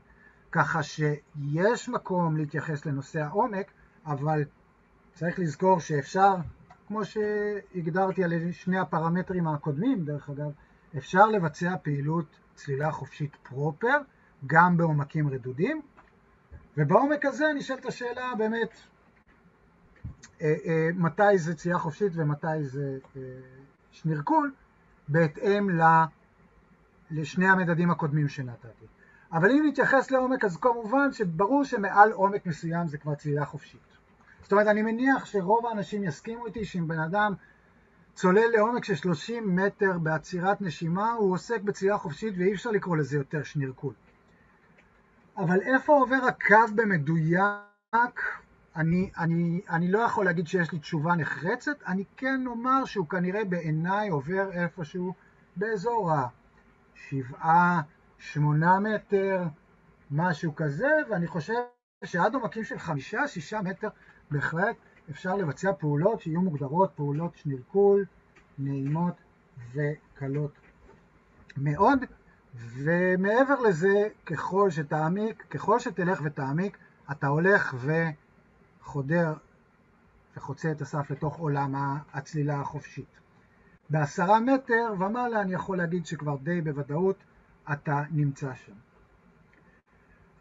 ככה שיש מקום להתייחס לנושא העומק, אבל צריך לזכור שאפשר, כמו שהגדרתי על שני הפרמטרים הקודמים דרך אגב, אפשר לבצע פעילות צלילה חופשית פרופר גם בעומקים רדודים, ובעומק הזה נשאלת השאלה באמת אה, אה, מתי זה צלילה חופשית ומתי זה אה, שנירקול, בהתאם לשני המדדים הקודמים שנתתי. אבל אם נתייחס לעומק, אז כמובן שברור שמעל עומק מסוים זה כבר צלילה חופשית. זאת אומרת, אני מניח שרוב האנשים יסכימו איתי שאם בן אדם צולל לעומק של 30 מטר בעצירת נשימה, הוא עוסק בצלילה חופשית ואי אפשר לקרוא לזה יותר שנירקול. אבל איפה עובר הקו במדויק? אני, אני, אני לא יכול להגיד שיש לי תשובה נחרצת, אני כן אומר שהוא כנראה בעיניי עובר איפשהו באזור השבעה, שמונה מטר, משהו כזה, ואני חושב שעד עומקים של חמישה, שישה מטר בהחלט אפשר לבצע פעולות שיהיו מוגדרות פעולות שנרקול, נעימות וקלות מאוד, ומעבר לזה, ככל שתעמיק, ככל שתלך ותעמיק, אתה הולך וחודר וחוצה את הסף לתוך עולם הצלילה החופשית. בעשרה מטר ומעלה אני יכול להגיד שכבר די בוודאות אתה נמצא שם.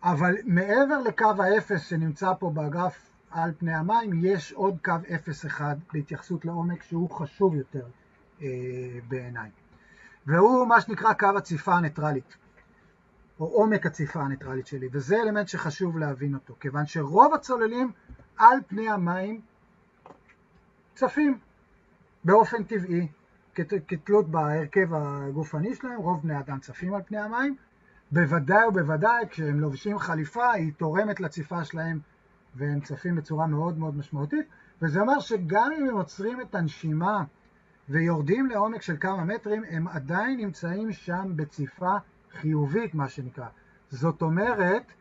אבל מעבר לקו האפס שנמצא פה בגרף על פני המים, יש עוד קו אפס אחד בהתייחסות לעומק שהוא חשוב יותר אה, בעיניי. והוא מה שנקרא קו הציפה הניטרלית, או עומק הציפה הניטרלית שלי, וזה אלמנט שחשוב להבין אותו, כיוון שרוב הצוללים על פני המים צפים באופן טבעי, כתלות בהרכב הגופני שלהם, רוב בני אדם צפים על פני המים, בוודאי ובוודאי כשהם לובשים חליפה היא תורמת לציפה שלהם והם צפים בצורה מאוד מאוד משמעותית, וזה אומר שגם אם הם עוצרים את הנשימה ויורדים לעומק של כמה מטרים, הם עדיין נמצאים שם בציפה חיובית, מה שנקרא. זאת אומרת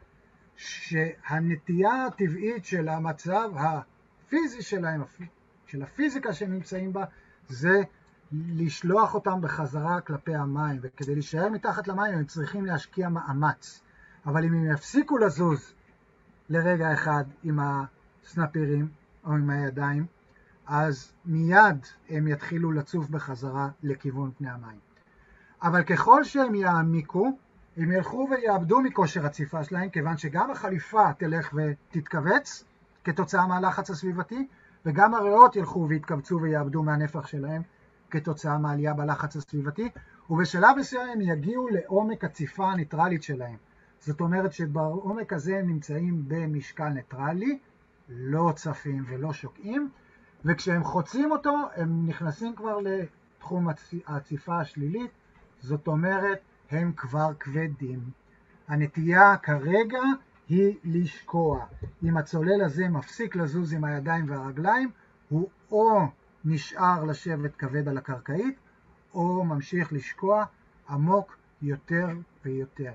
שהנטייה הטבעית של המצב הפיזי שלהם, של הפיזיקה שהם נמצאים בה, זה לשלוח אותם בחזרה כלפי המים, וכדי להישאר מתחת למים הם צריכים להשקיע מאמץ. אבל אם הם יפסיקו לזוז לרגע אחד עם הסנפירים או עם הידיים, אז מיד הם יתחילו לצוף בחזרה לכיוון פני המים. אבל ככל שהם יעמיקו, הם ילכו ויאבדו מכושר הציפה שלהם, כיוון שגם החליפה תלך ותתכווץ כתוצאה מהלחץ הסביבתי, וגם הריאות ילכו ויתכווצו ויאבדו מהנפח שלהם כתוצאה מהעלייה בלחץ הסביבתי, ובשלב מסוים הם יגיעו לעומק הציפה הניטרלית שלהם. זאת אומרת שבעומק הזה הם נמצאים במשקל ניטרלי, לא צפים ולא שוקעים, וכשהם חוצים אותו הם נכנסים כבר לתחום העציפה השלילית, זאת אומרת הם כבר כבדים. הנטייה כרגע היא לשקוע. אם הצולל הזה מפסיק לזוז עם הידיים והרגליים, הוא או נשאר לשבת כבד על הקרקעית, או ממשיך לשקוע עמוק יותר ויותר.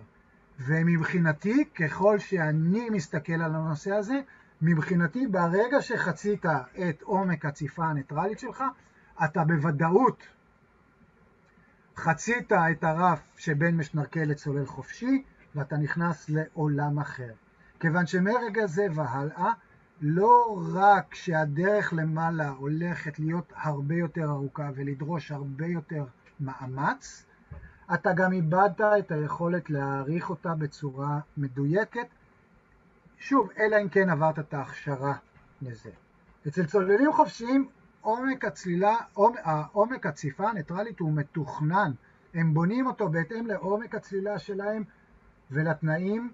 ומבחינתי, ככל שאני מסתכל על הנושא הזה, מבחינתי ברגע שחצית את עומק הציפה הניטרלית שלך, אתה בוודאות חצית את הרף שבין משנרקל לצולל חופשי, ואתה נכנס לעולם אחר. כיוון שמרגע זה והלאה, לא רק שהדרך למעלה הולכת להיות הרבה יותר ארוכה ולדרוש הרבה יותר מאמץ, אתה גם איבדת את היכולת להעריך אותה בצורה מדויקת, שוב, אלא אם כן עברת את ההכשרה לזה. אצל צוללים חופשיים עומק הצלילה, עומק הציפה הניטרלית הוא מתוכנן, הם בונים אותו בהתאם לעומק הצלילה שלהם ולתנאים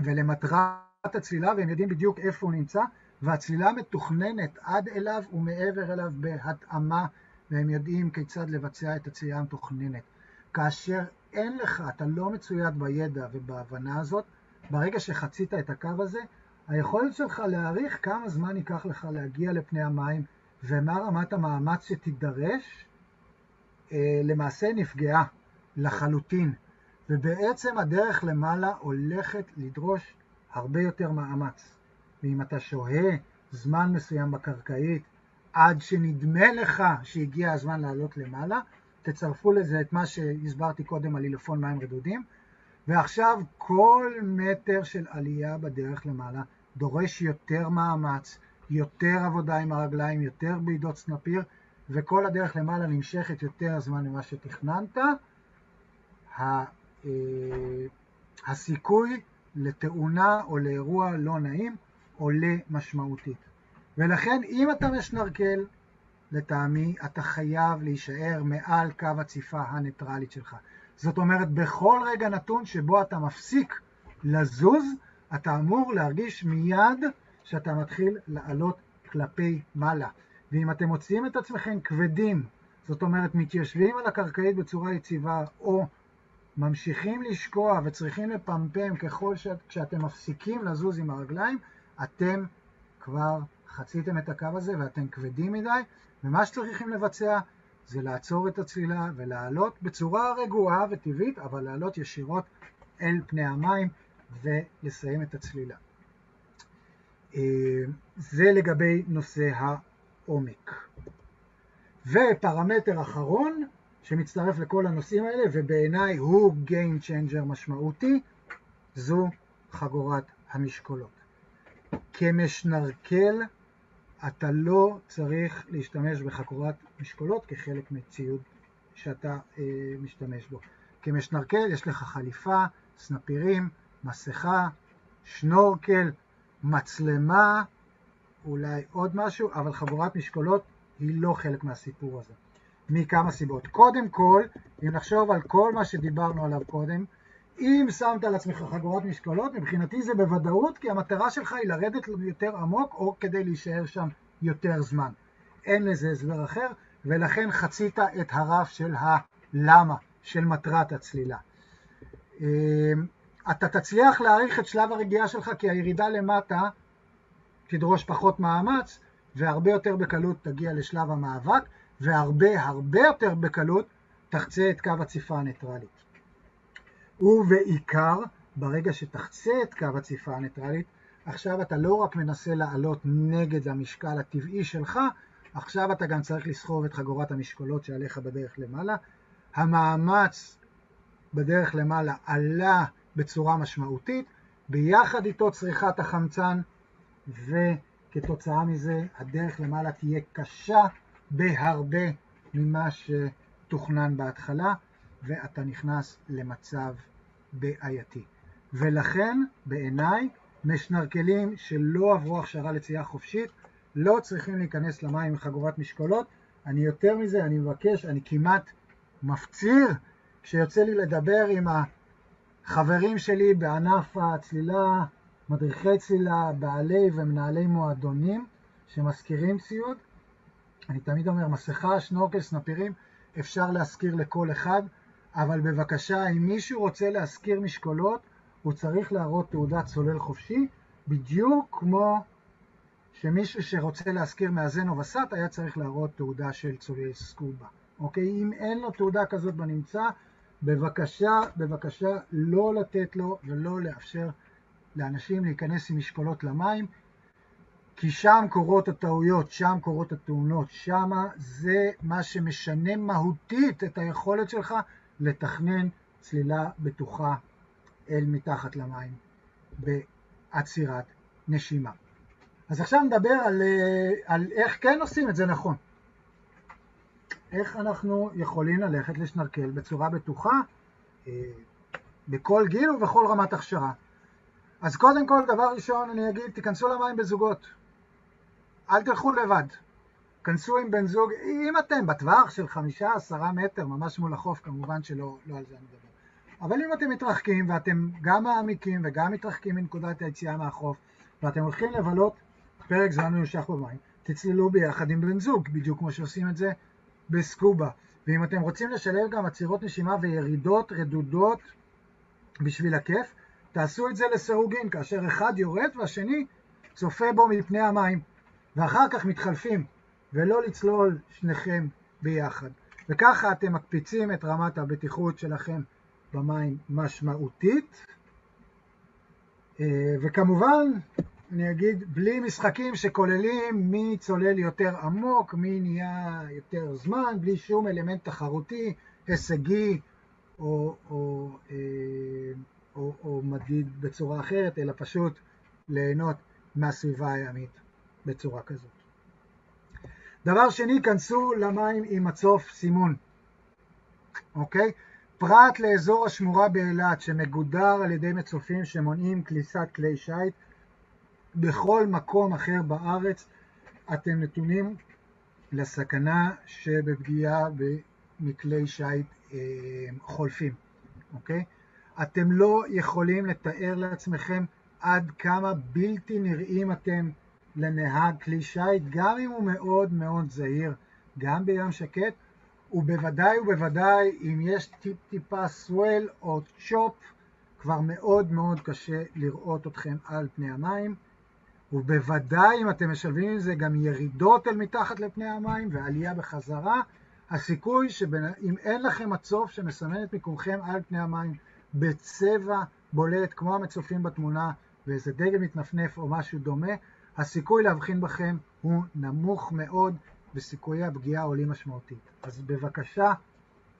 ולמטרת הצלילה, והם יודעים בדיוק איפה הוא נמצא, והצלילה מתוכננת עד אליו ומעבר אליו בהתאמה, והם יודעים כיצד לבצע את הצלילה המתוכננת. כאשר אין לך, אתה לא מצויד בידע ובהבנה הזאת, ברגע שחצית את הקו הזה, היכולת שלך להעריך כמה זמן ייקח לך להגיע לפני המים ומה רמת המאמץ שתידרש, אה, למעשה נפגעה לחלוטין. ובעצם הדרך למעלה הולכת לדרוש הרבה יותר מאמץ. ואם אתה שוהה זמן מסוים בקרקעית עד שנדמה לך שהגיע הזמן לעלות למעלה, תצרפו לזה את מה שהסברתי קודם על עילפון מים רדודים, ועכשיו כל מטר של עלייה בדרך למעלה דורש יותר מאמץ, יותר עבודה עם הרגליים, יותר בעידות סנפיר, וכל הדרך למעלה נמשכת יותר זמן ממה שתכננת. אה, הסיכוי לתאונה או לאירוע לא נעים עולה משמעותית. ולכן אם אתה משנרקל, לטעמי, אתה חייב להישאר מעל קו הציפה הניטרלית שלך. זאת אומרת, בכל רגע נתון שבו אתה מפסיק לזוז, אתה אמור להרגיש מיד שאתה מתחיל לעלות כלפי מעלה. ואם אתם מוציאים את עצמכם כבדים, זאת אומרת, מתיישבים על הקרקעית בצורה יציבה, או ממשיכים לשקוע וצריכים לפמפם ככל ש... כשאתם מפסיקים לזוז עם הרגליים, אתם כבר חציתם את הקו הזה ואתם כבדים מדי, ומה שצריכים לבצע זה לעצור את הצלילה ולעלות בצורה רגועה וטבעית, אבל לעלות ישירות אל פני המים ולסיים את הצלילה. אה, זה לגבי נושא העומק. ופרמטר אחרון שמצטרף לכל הנושאים האלה, ובעיניי הוא Game Changer משמעותי, זו חגורת המשקולות. כמשנרקל אתה לא צריך להשתמש בחגורת משקולות כחלק מציוד שאתה אה, משתמש בו. כמשנרקל יש לך חליפה, סנפירים, מסכה, שנורקל, מצלמה, אולי עוד משהו, אבל חגורת משקולות היא לא חלק מהסיפור הזה. מכמה סיבות. קודם כל, אם נחשוב על כל מה שדיברנו עליו קודם, אם שמת על עצמך חגורת משקולות, מבחינתי זה בוודאות, כי המטרה שלך היא לרדת יותר עמוק, או כדי להישאר שם יותר זמן. אין לזה הסבר אחר, ולכן חצית את הרף של הלמה, של מטרת הצלילה. אמ, אתה תצליח להעריך את שלב הרגיעה שלך, כי הירידה למטה תדרוש פחות מאמץ, והרבה יותר בקלות תגיע לשלב המאבק, והרבה הרבה יותר בקלות תחצה את קו הציפה הניטרלית. ובעיקר, ברגע שתחצה את קו הציפה הניטרלית, עכשיו אתה לא רק מנסה לעלות נגד המשקל הטבעי שלך, עכשיו אתה גם צריך לסחוב את חגורת המשקולות שעליך בדרך למעלה. המאמץ בדרך למעלה עלה בצורה משמעותית, ביחד איתו צריכת החמצן, וכתוצאה מזה הדרך למעלה תהיה קשה בהרבה ממה שתוכנן בהתחלה, ואתה נכנס למצב בעייתי. ולכן, בעיניי, משנרקלים שלא עברו הכשרה לצייה חופשית לא צריכים להיכנס למים עם חגורת משקולות. אני יותר מזה, אני מבקש, אני כמעט מפציר כשיוצא לי לדבר עם החברים שלי בענף הצלילה, מדריכי צלילה, בעלי ומנהלי מועדונים שמשכירים ציוד. אני תמיד אומר, מסכה, שנורקל, סנפירים, אפשר להשכיר לכל אחד, אבל בבקשה, אם מישהו רוצה להשכיר משקולות, הוא צריך להראות תעודת צולל חופשי, בדיוק כמו שמישהו שרוצה להשכיר מאזן או וסת היה צריך להראות תעודה של צולל סקובה. אוקיי? אם אין לו תעודה כזאת בנמצא, בבקשה, בבקשה לא לתת לו ולא לאפשר לאנשים להיכנס עם משקולות למים, כי שם קורות הטעויות, שם קורות התאונות, שם זה מה שמשנה מהותית את היכולת שלך לתכנן צלילה בטוחה אל מתחת למים בעצירת נשימה. אז עכשיו נדבר על, אה, על איך כן עושים את זה נכון. איך אנחנו יכולים ללכת לשנרקל בצורה בטוחה אה, בכל גיל ובכל רמת הכשרה. אז קודם כל, דבר ראשון, אני אגיד, תיכנסו למים בזוגות. אל תלכו לבד. כנסו עם בן זוג, אם אתם בטווח של חמישה, עשרה מטר, ממש מול החוף, כמובן שלא לא על זה אני מדבר. אבל אם אתם מתרחקים ואתם גם מעמיקים וגם מתרחקים מנקודת היציאה מהחוף, ואתם הולכים לבלות פרק זמן מיושך במים, תצללו ביחד עם בן זוג, בדיוק כמו שעושים את זה בסקובה. ואם אתם רוצים לשלב גם עצירות נשימה וירידות רדודות בשביל הכיף, תעשו את זה לסירוגין, כאשר אחד יורד והשני צופה בו מפני המים, ואחר כך מתחלפים, ולא לצלול שניכם ביחד. וככה אתם מקפיצים את רמת הבטיחות שלכם במים משמעותית. אה, וכמובן, אני אגיד, בלי משחקים שכוללים מי צולל יותר עמוק, מי נהיה יותר זמן, בלי שום אלמנט תחרותי, הישגי או, או, אה, או, או מדיד בצורה אחרת, אלא פשוט ליהנות מהסביבה הימית בצורה כזאת. דבר שני, כנסו למים עם מצוף סימון, אוקיי? פרט לאזור השמורה באילת שמגודר על ידי מצופים שמונעים כניסת כלי שיט, בכל מקום אחר בארץ אתם נתונים לסכנה שבפגיעה מכלי שיט אה, חולפים, אוקיי? אתם לא יכולים לתאר לעצמכם עד כמה בלתי נראים אתם לנהג כלי שיט, גם אם הוא מאוד מאוד זהיר, גם בים שקט, ובוודאי ובוודאי אם יש טיפ טיפה סוול או צ'ופ, כבר מאוד מאוד קשה לראות אתכם על פני המים, ובוודאי אם אתם משלבים עם זה גם ירידות אל מתחת לפני המים ועלייה בחזרה, הסיכוי שאם אין לכם מצוף שמסמן את מיקומכם על פני המים בצבע בולט כמו המצופים בתמונה ואיזה דגל מתנפנף או משהו דומה, הסיכוי להבחין בכם הוא נמוך מאוד וסיכויי הפגיעה עולים משמעותית. אז בבקשה,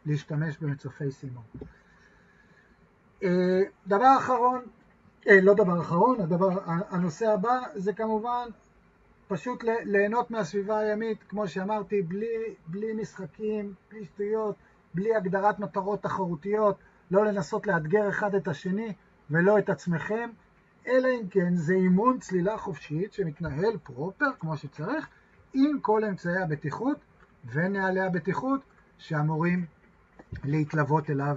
להשתמש במצופי סימון. אה, דבר אחרון, אה, לא דבר אחרון, הדבר, הנושא הבא זה כמובן פשוט ליהנות מהסביבה הימית, כמו שאמרתי, בלי, בלי משחקים, בלי שטויות, בלי הגדרת מטרות תחרותיות, לא לנסות לאתגר אחד את השני ולא את עצמכם, אלא אם כן זה אימון צלילה חופשית שמתנהל פרופר כמו שצריך, עם כל אמצעי הבטיחות ונהלי הבטיחות שאמורים להתלוות אליו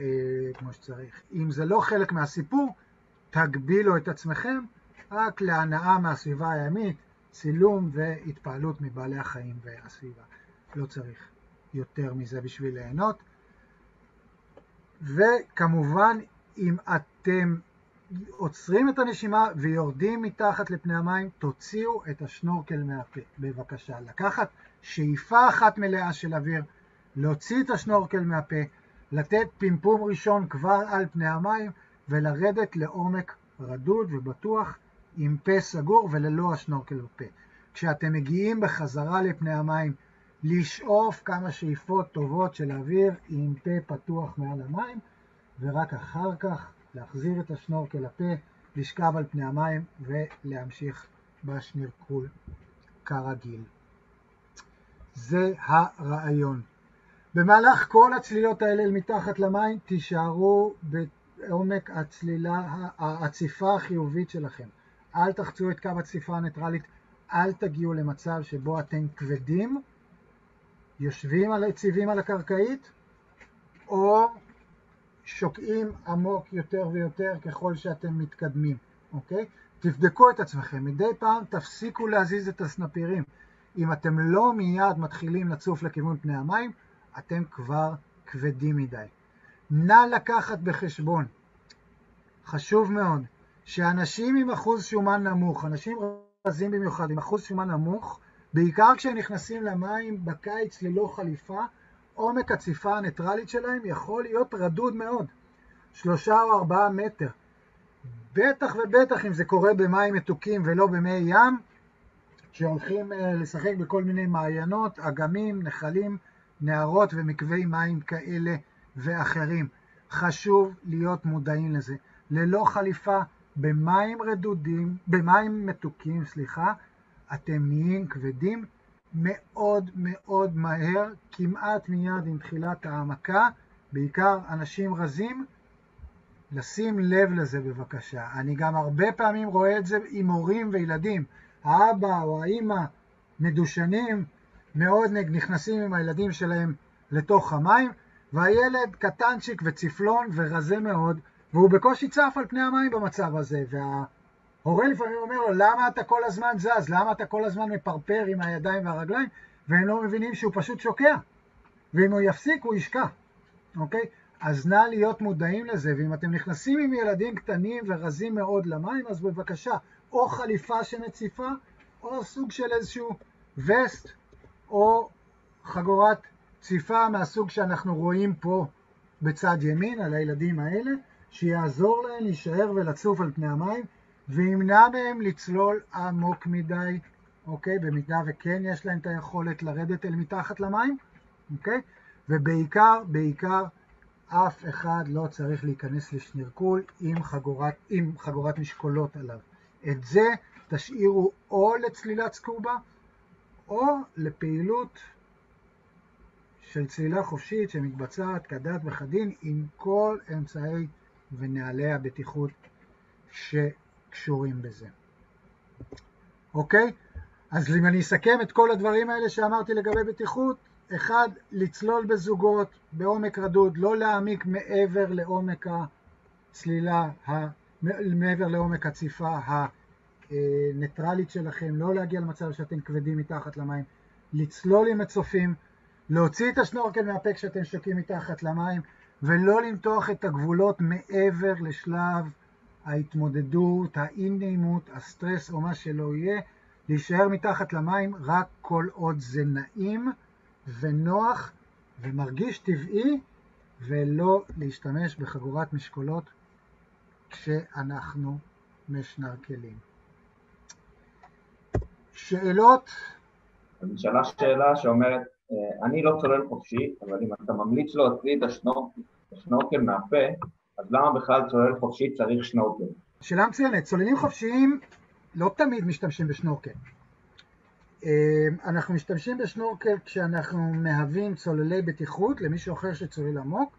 אה, כמו שצריך. אם זה לא חלק מהסיפור, תגבילו את עצמכם רק להנאה מהסביבה הימית, צילום והתפעלות מבעלי החיים והסביבה. לא צריך יותר מזה בשביל ליהנות. וכמובן, אם אתם עוצרים את הנשימה ויורדים מתחת לפני המים, תוציאו את השנורקל מהפה, בבקשה. לקחת שאיפה אחת מלאה של אוויר, להוציא את השנורקל מהפה, לתת פמפום ראשון כבר על פני המים ולרדת לעומק רדוד ובטוח עם פה סגור וללא השנורקל בפה. כשאתם מגיעים בחזרה לפני המים, לשאוף כמה שאיפות טובות של אוויר עם פה פתוח מעל המים, ורק אחר כך להחזיר את השנורקל לפה, לשכב על פני המים ולהמשיך בשנירקול כרגיל. זה הרעיון. במהלך כל הצלילות האלה אל מתחת למים, תישארו בעומק הצלילה, העציפה החיובית שלכם. אל תחצו את קו הציפה הניטרלית, אל תגיעו למצב שבו אתם כבדים, יושבים על יציבים על הקרקעית, או שוקעים עמוק יותר ויותר ככל שאתם מתקדמים, אוקיי? תבדקו את עצמכם, מדי פעם תפסיקו להזיז את הסנפירים. אם אתם לא מיד מתחילים לצוף לכיוון פני המים, אתם כבר כבדים מדי. נא לקחת בחשבון, חשוב מאוד, שאנשים עם אחוז שומן נמוך, אנשים רזים במיוחד עם אחוז שומן נמוך, בעיקר כשהם נכנסים למים בקיץ ללא חליפה, עומק הציפה הניטרלית שלהם יכול להיות רדוד מאוד, שלושה או ארבעה מטר. בטח ובטח אם זה קורה במים מתוקים ולא במי ים, שהולכים אה, לשחק בכל מיני מעיינות, אגמים, נחלים, נהרות ומקווי מים כאלה ואחרים. חשוב להיות מודעים לזה. ללא חליפה, במים רדודים, במים מתוקים, סליחה, אתם נהיים כבדים מאוד מאוד מהר, כמעט מיד עם תחילת העמקה, בעיקר אנשים רזים, לשים לב לזה בבקשה. אני גם הרבה פעמים רואה את זה עם הורים וילדים. האבא או האימא מדושנים, מאוד נכנסים עם הילדים שלהם לתוך המים, והילד קטנצ'יק וצפלון ורזה מאוד, והוא בקושי צף על פני המים במצב הזה, וההורה לפעמים אומר לו, למה אתה כל הזמן זז? למה אתה כל הזמן מפרפר עם הידיים והרגליים? והם לא מבינים שהוא פשוט שוקע, ואם הוא יפסיק הוא ישקע, אוקיי? אז נא להיות מודעים לזה, ואם אתם נכנסים עם ילדים קטנים ורזים מאוד למים, אז בבקשה, או חליפה שמציפה, או סוג של איזשהו וסט, או חגורת ציפה מהסוג שאנחנו רואים פה בצד ימין על הילדים האלה, שיעזור להם להישאר ולצוף על פני המים, וימנע מהם לצלול עמוק מדי, אוקיי? במידה וכן יש להם את היכולת לרדת אל מתחת למים, אוקיי? ובעיקר, בעיקר, אף אחד לא צריך להיכנס לשנירקול עם חגורת, עם חגורת משקולות עליו. את זה תשאירו או לצלילת סקובה או לפעילות של צלילה חופשית שמתבצעת כדת וכדין עם כל אמצעי ונהלי הבטיחות שקשורים בזה. אוקיי? אז אם אני אסכם את כל הדברים האלה שאמרתי לגבי בטיחות, אחד, לצלול בזוגות בעומק רדוד, לא להעמיק מעבר לעומק הצלילה, מעבר לעומק הציפה הניטרלית שלכם, לא להגיע למצב שאתם כבדים מתחת למים, לצלול עם הצופים, להוציא את השנורקל מהפה כשאתם שקים מתחת למים, ולא למתוח את הגבולות מעבר לשלב ההתמודדות, האי נעימות, הסטרס או מה שלא יהיה, להישאר מתחת למים רק כל עוד זה נעים ונוח ומרגיש טבעי, ולא להשתמש בחגורת משקולות כשאנחנו משנרקלים. שאלות? נשאלה שאלה שאומרת, אה, אני לא צולל חופשי, אבל אם אתה ממליץ להוציא את השנורקל מהפה, אז למה בכלל צולל חופשי צריך שנורקל? שאלה מצוינת. צוללים חופשיים לא תמיד משתמשים בשנורקל. אה, אנחנו משתמשים בשנורקל כשאנחנו מהווים צוללי בטיחות למישהו אחר שצולל עמוק.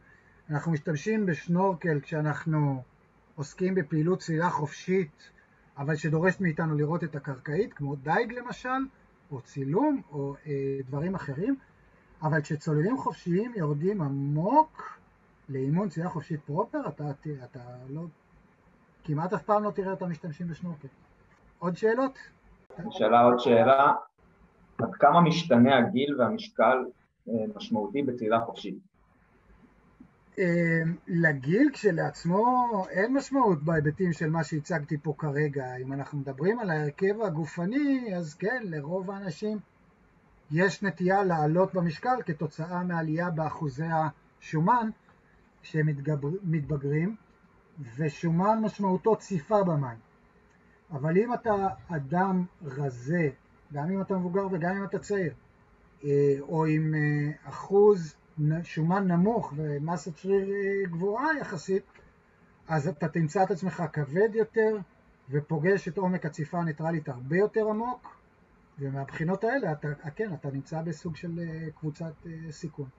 אנחנו משתמשים בשנורקל כשאנחנו עוסקים בפעילות צלילה חופשית, אבל שדורשת מאיתנו לראות את הקרקעית, כמו דייג למשל, או צילום, או אה, דברים אחרים. אבל כשצוללים חופשיים יורדים עמוק לאימון צלילה חופשית פרופר, אתה, אתה לא, כמעט אף פעם לא תראה אותם משתמשים בשנורקל. עוד שאלות? שאלה עוד שאלה, עד כמה משתנה הגיל והמשקל אה, משמעותי בצלילה חופשית? אה, לגיל כשלעצמו אין משמעות בהיבטים של מה שהצגתי פה כרגע. אם אנחנו מדברים על ההרכב הגופני, אז כן, לרוב האנשים יש נטייה לעלות במשקל כתוצאה מעלייה באחוזי השומן כשהם מתבגרים, ושומן משמעותו ציפה במים. אבל אם אתה אדם רזה, גם אם אתה מבוגר וגם אם אתה צעיר, אה, או עם אה, אחוז שומן נמוך ומסת שריר אה, גבוהה יחסית, אז אתה תמצא את עצמך כבד יותר ופוגש את עומק הציפה הניטרלית הרבה יותר עמוק, ומהבחינות האלה, אתה, כן, אתה נמצא בסוג של קבוצת סיכון.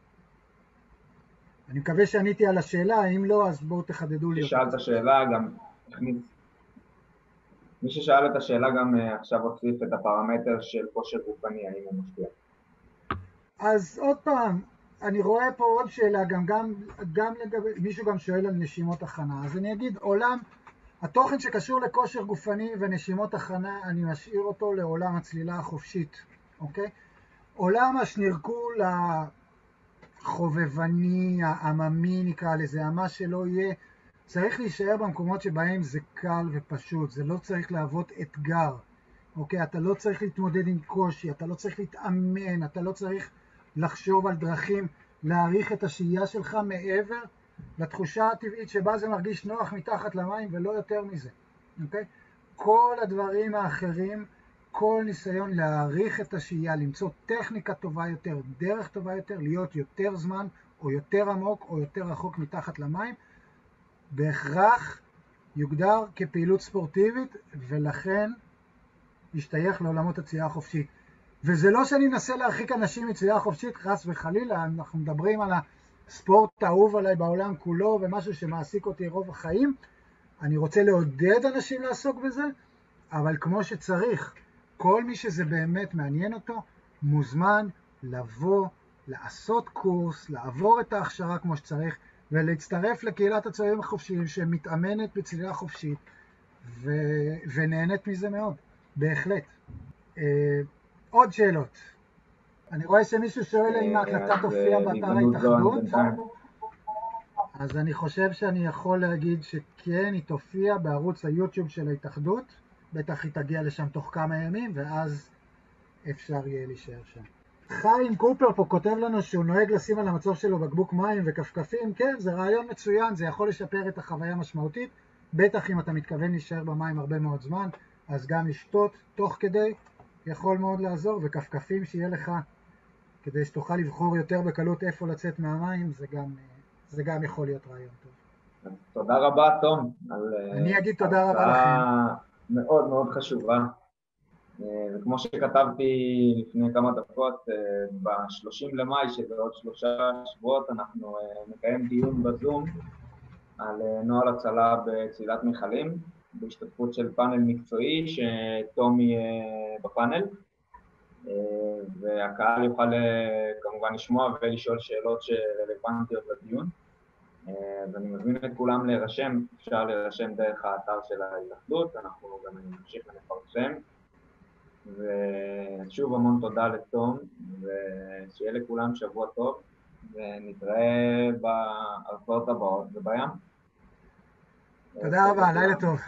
אני מקווה שעניתי על השאלה, אם לא, אז בואו תחדדו לי. שאלת שאלה, גם מי ששאל את השאלה גם אה, עכשיו הוסיף את הפרמטר של כושר גופני, האם הוא משפיע. אז עוד פעם, אני רואה פה עוד שאלה, גם, גם, גם לגבי, מישהו גם שואל על נשימות הכנה, אז אני אגיד, עולם, התוכן שקשור לכושר גופני ונשימות הכנה, אני משאיר אותו לעולם הצלילה החופשית, אוקיי? עולם השנירקול החובבני, העממי נקרא לזה, מה שלא יהיה, צריך להישאר במקומות שבהם זה קל ופשוט, זה לא צריך להוות אתגר, אוקיי? אתה לא צריך להתמודד עם קושי, אתה לא צריך להתאמן, אתה לא צריך לחשוב על דרכים להעריך את השהייה שלך מעבר לתחושה הטבעית שבה זה מרגיש נוח מתחת למים ולא יותר מזה, אוקיי? כל הדברים האחרים, כל ניסיון להעריך את השהייה, למצוא טכניקה טובה יותר, דרך טובה יותר, להיות יותר זמן או יותר עמוק או יותר רחוק מתחת למים, בהכרח יוגדר כפעילות ספורטיבית ולכן ישתייך לעולמות הצליעה החופשית. וזה לא שאני אנסה להרחיק אנשים מצליעה חופשית, חס וחלילה, אנחנו מדברים על הספורט האהוב עליי בעולם כולו ומשהו שמעסיק אותי רוב החיים. אני רוצה לעודד אנשים לעסוק בזה, אבל כמו שצריך, כל מי שזה באמת מעניין אותו, מוזמן לבוא, לעשות קורס, לעבור את ההכשרה כמו שצריך, ולהצטרף לקהילת הצוערים החופשיים שמתאמנת בצלילה חופשית ו... ונהנית מזה מאוד, בהחלט. אה, עוד שאלות. אני רואה שמישהו שואל אם ההקלטה תופיע אה, באתר ההתאחדות, אז אני חושב שאני יכול להגיד שכן, היא תופיע בערוץ היוטיוב של ההתאחדות, בטח היא תגיע לשם תוך כמה ימים, ואז אפשר יהיה להישאר שם. חיים קופר פה כותב לנו שהוא נוהג לשים על המצוף שלו בקבוק מים וכפכפים, כן, זה רעיון מצוין, זה יכול לשפר את החוויה המשמעותית, בטח אם אתה מתכוון להישאר במים הרבה מאוד זמן, אז גם לשתות תוך כדי יכול מאוד לעזור, וכפכפים שיהיה לך כדי שתוכל לבחור יותר בקלות איפה לצאת מהמים, זה גם, זה גם יכול להיות רעיון טוב. תודה רבה, תום. על אני אגיד תודה רבה לכם. מאוד מאוד חשובה. אה, וכמו שכתבתי לפני כמה דקות, אה, ב-30 למאי, שזה עוד שלושה שבועות, אנחנו אה, נקיים דיון בזום על נוהל הצלה בצלילת מכלים, בהשתתפות של פאנל מקצועי, שטומי בפאנל, והקהל יוכל כמובן לשמוע ולשאול שאלות שרלוונטיות לדיון. ואני מזמין את כולם להירשם, אפשר להירשם דרך האתר של ההתאחדות, אנחנו גם נמשיך ונפרסם. ושוב המון תודה לתום, ושיהיה לכולם שבוע טוב, ונתראה בהרצאות הבאות ובים. תודה רבה, לילה טוב.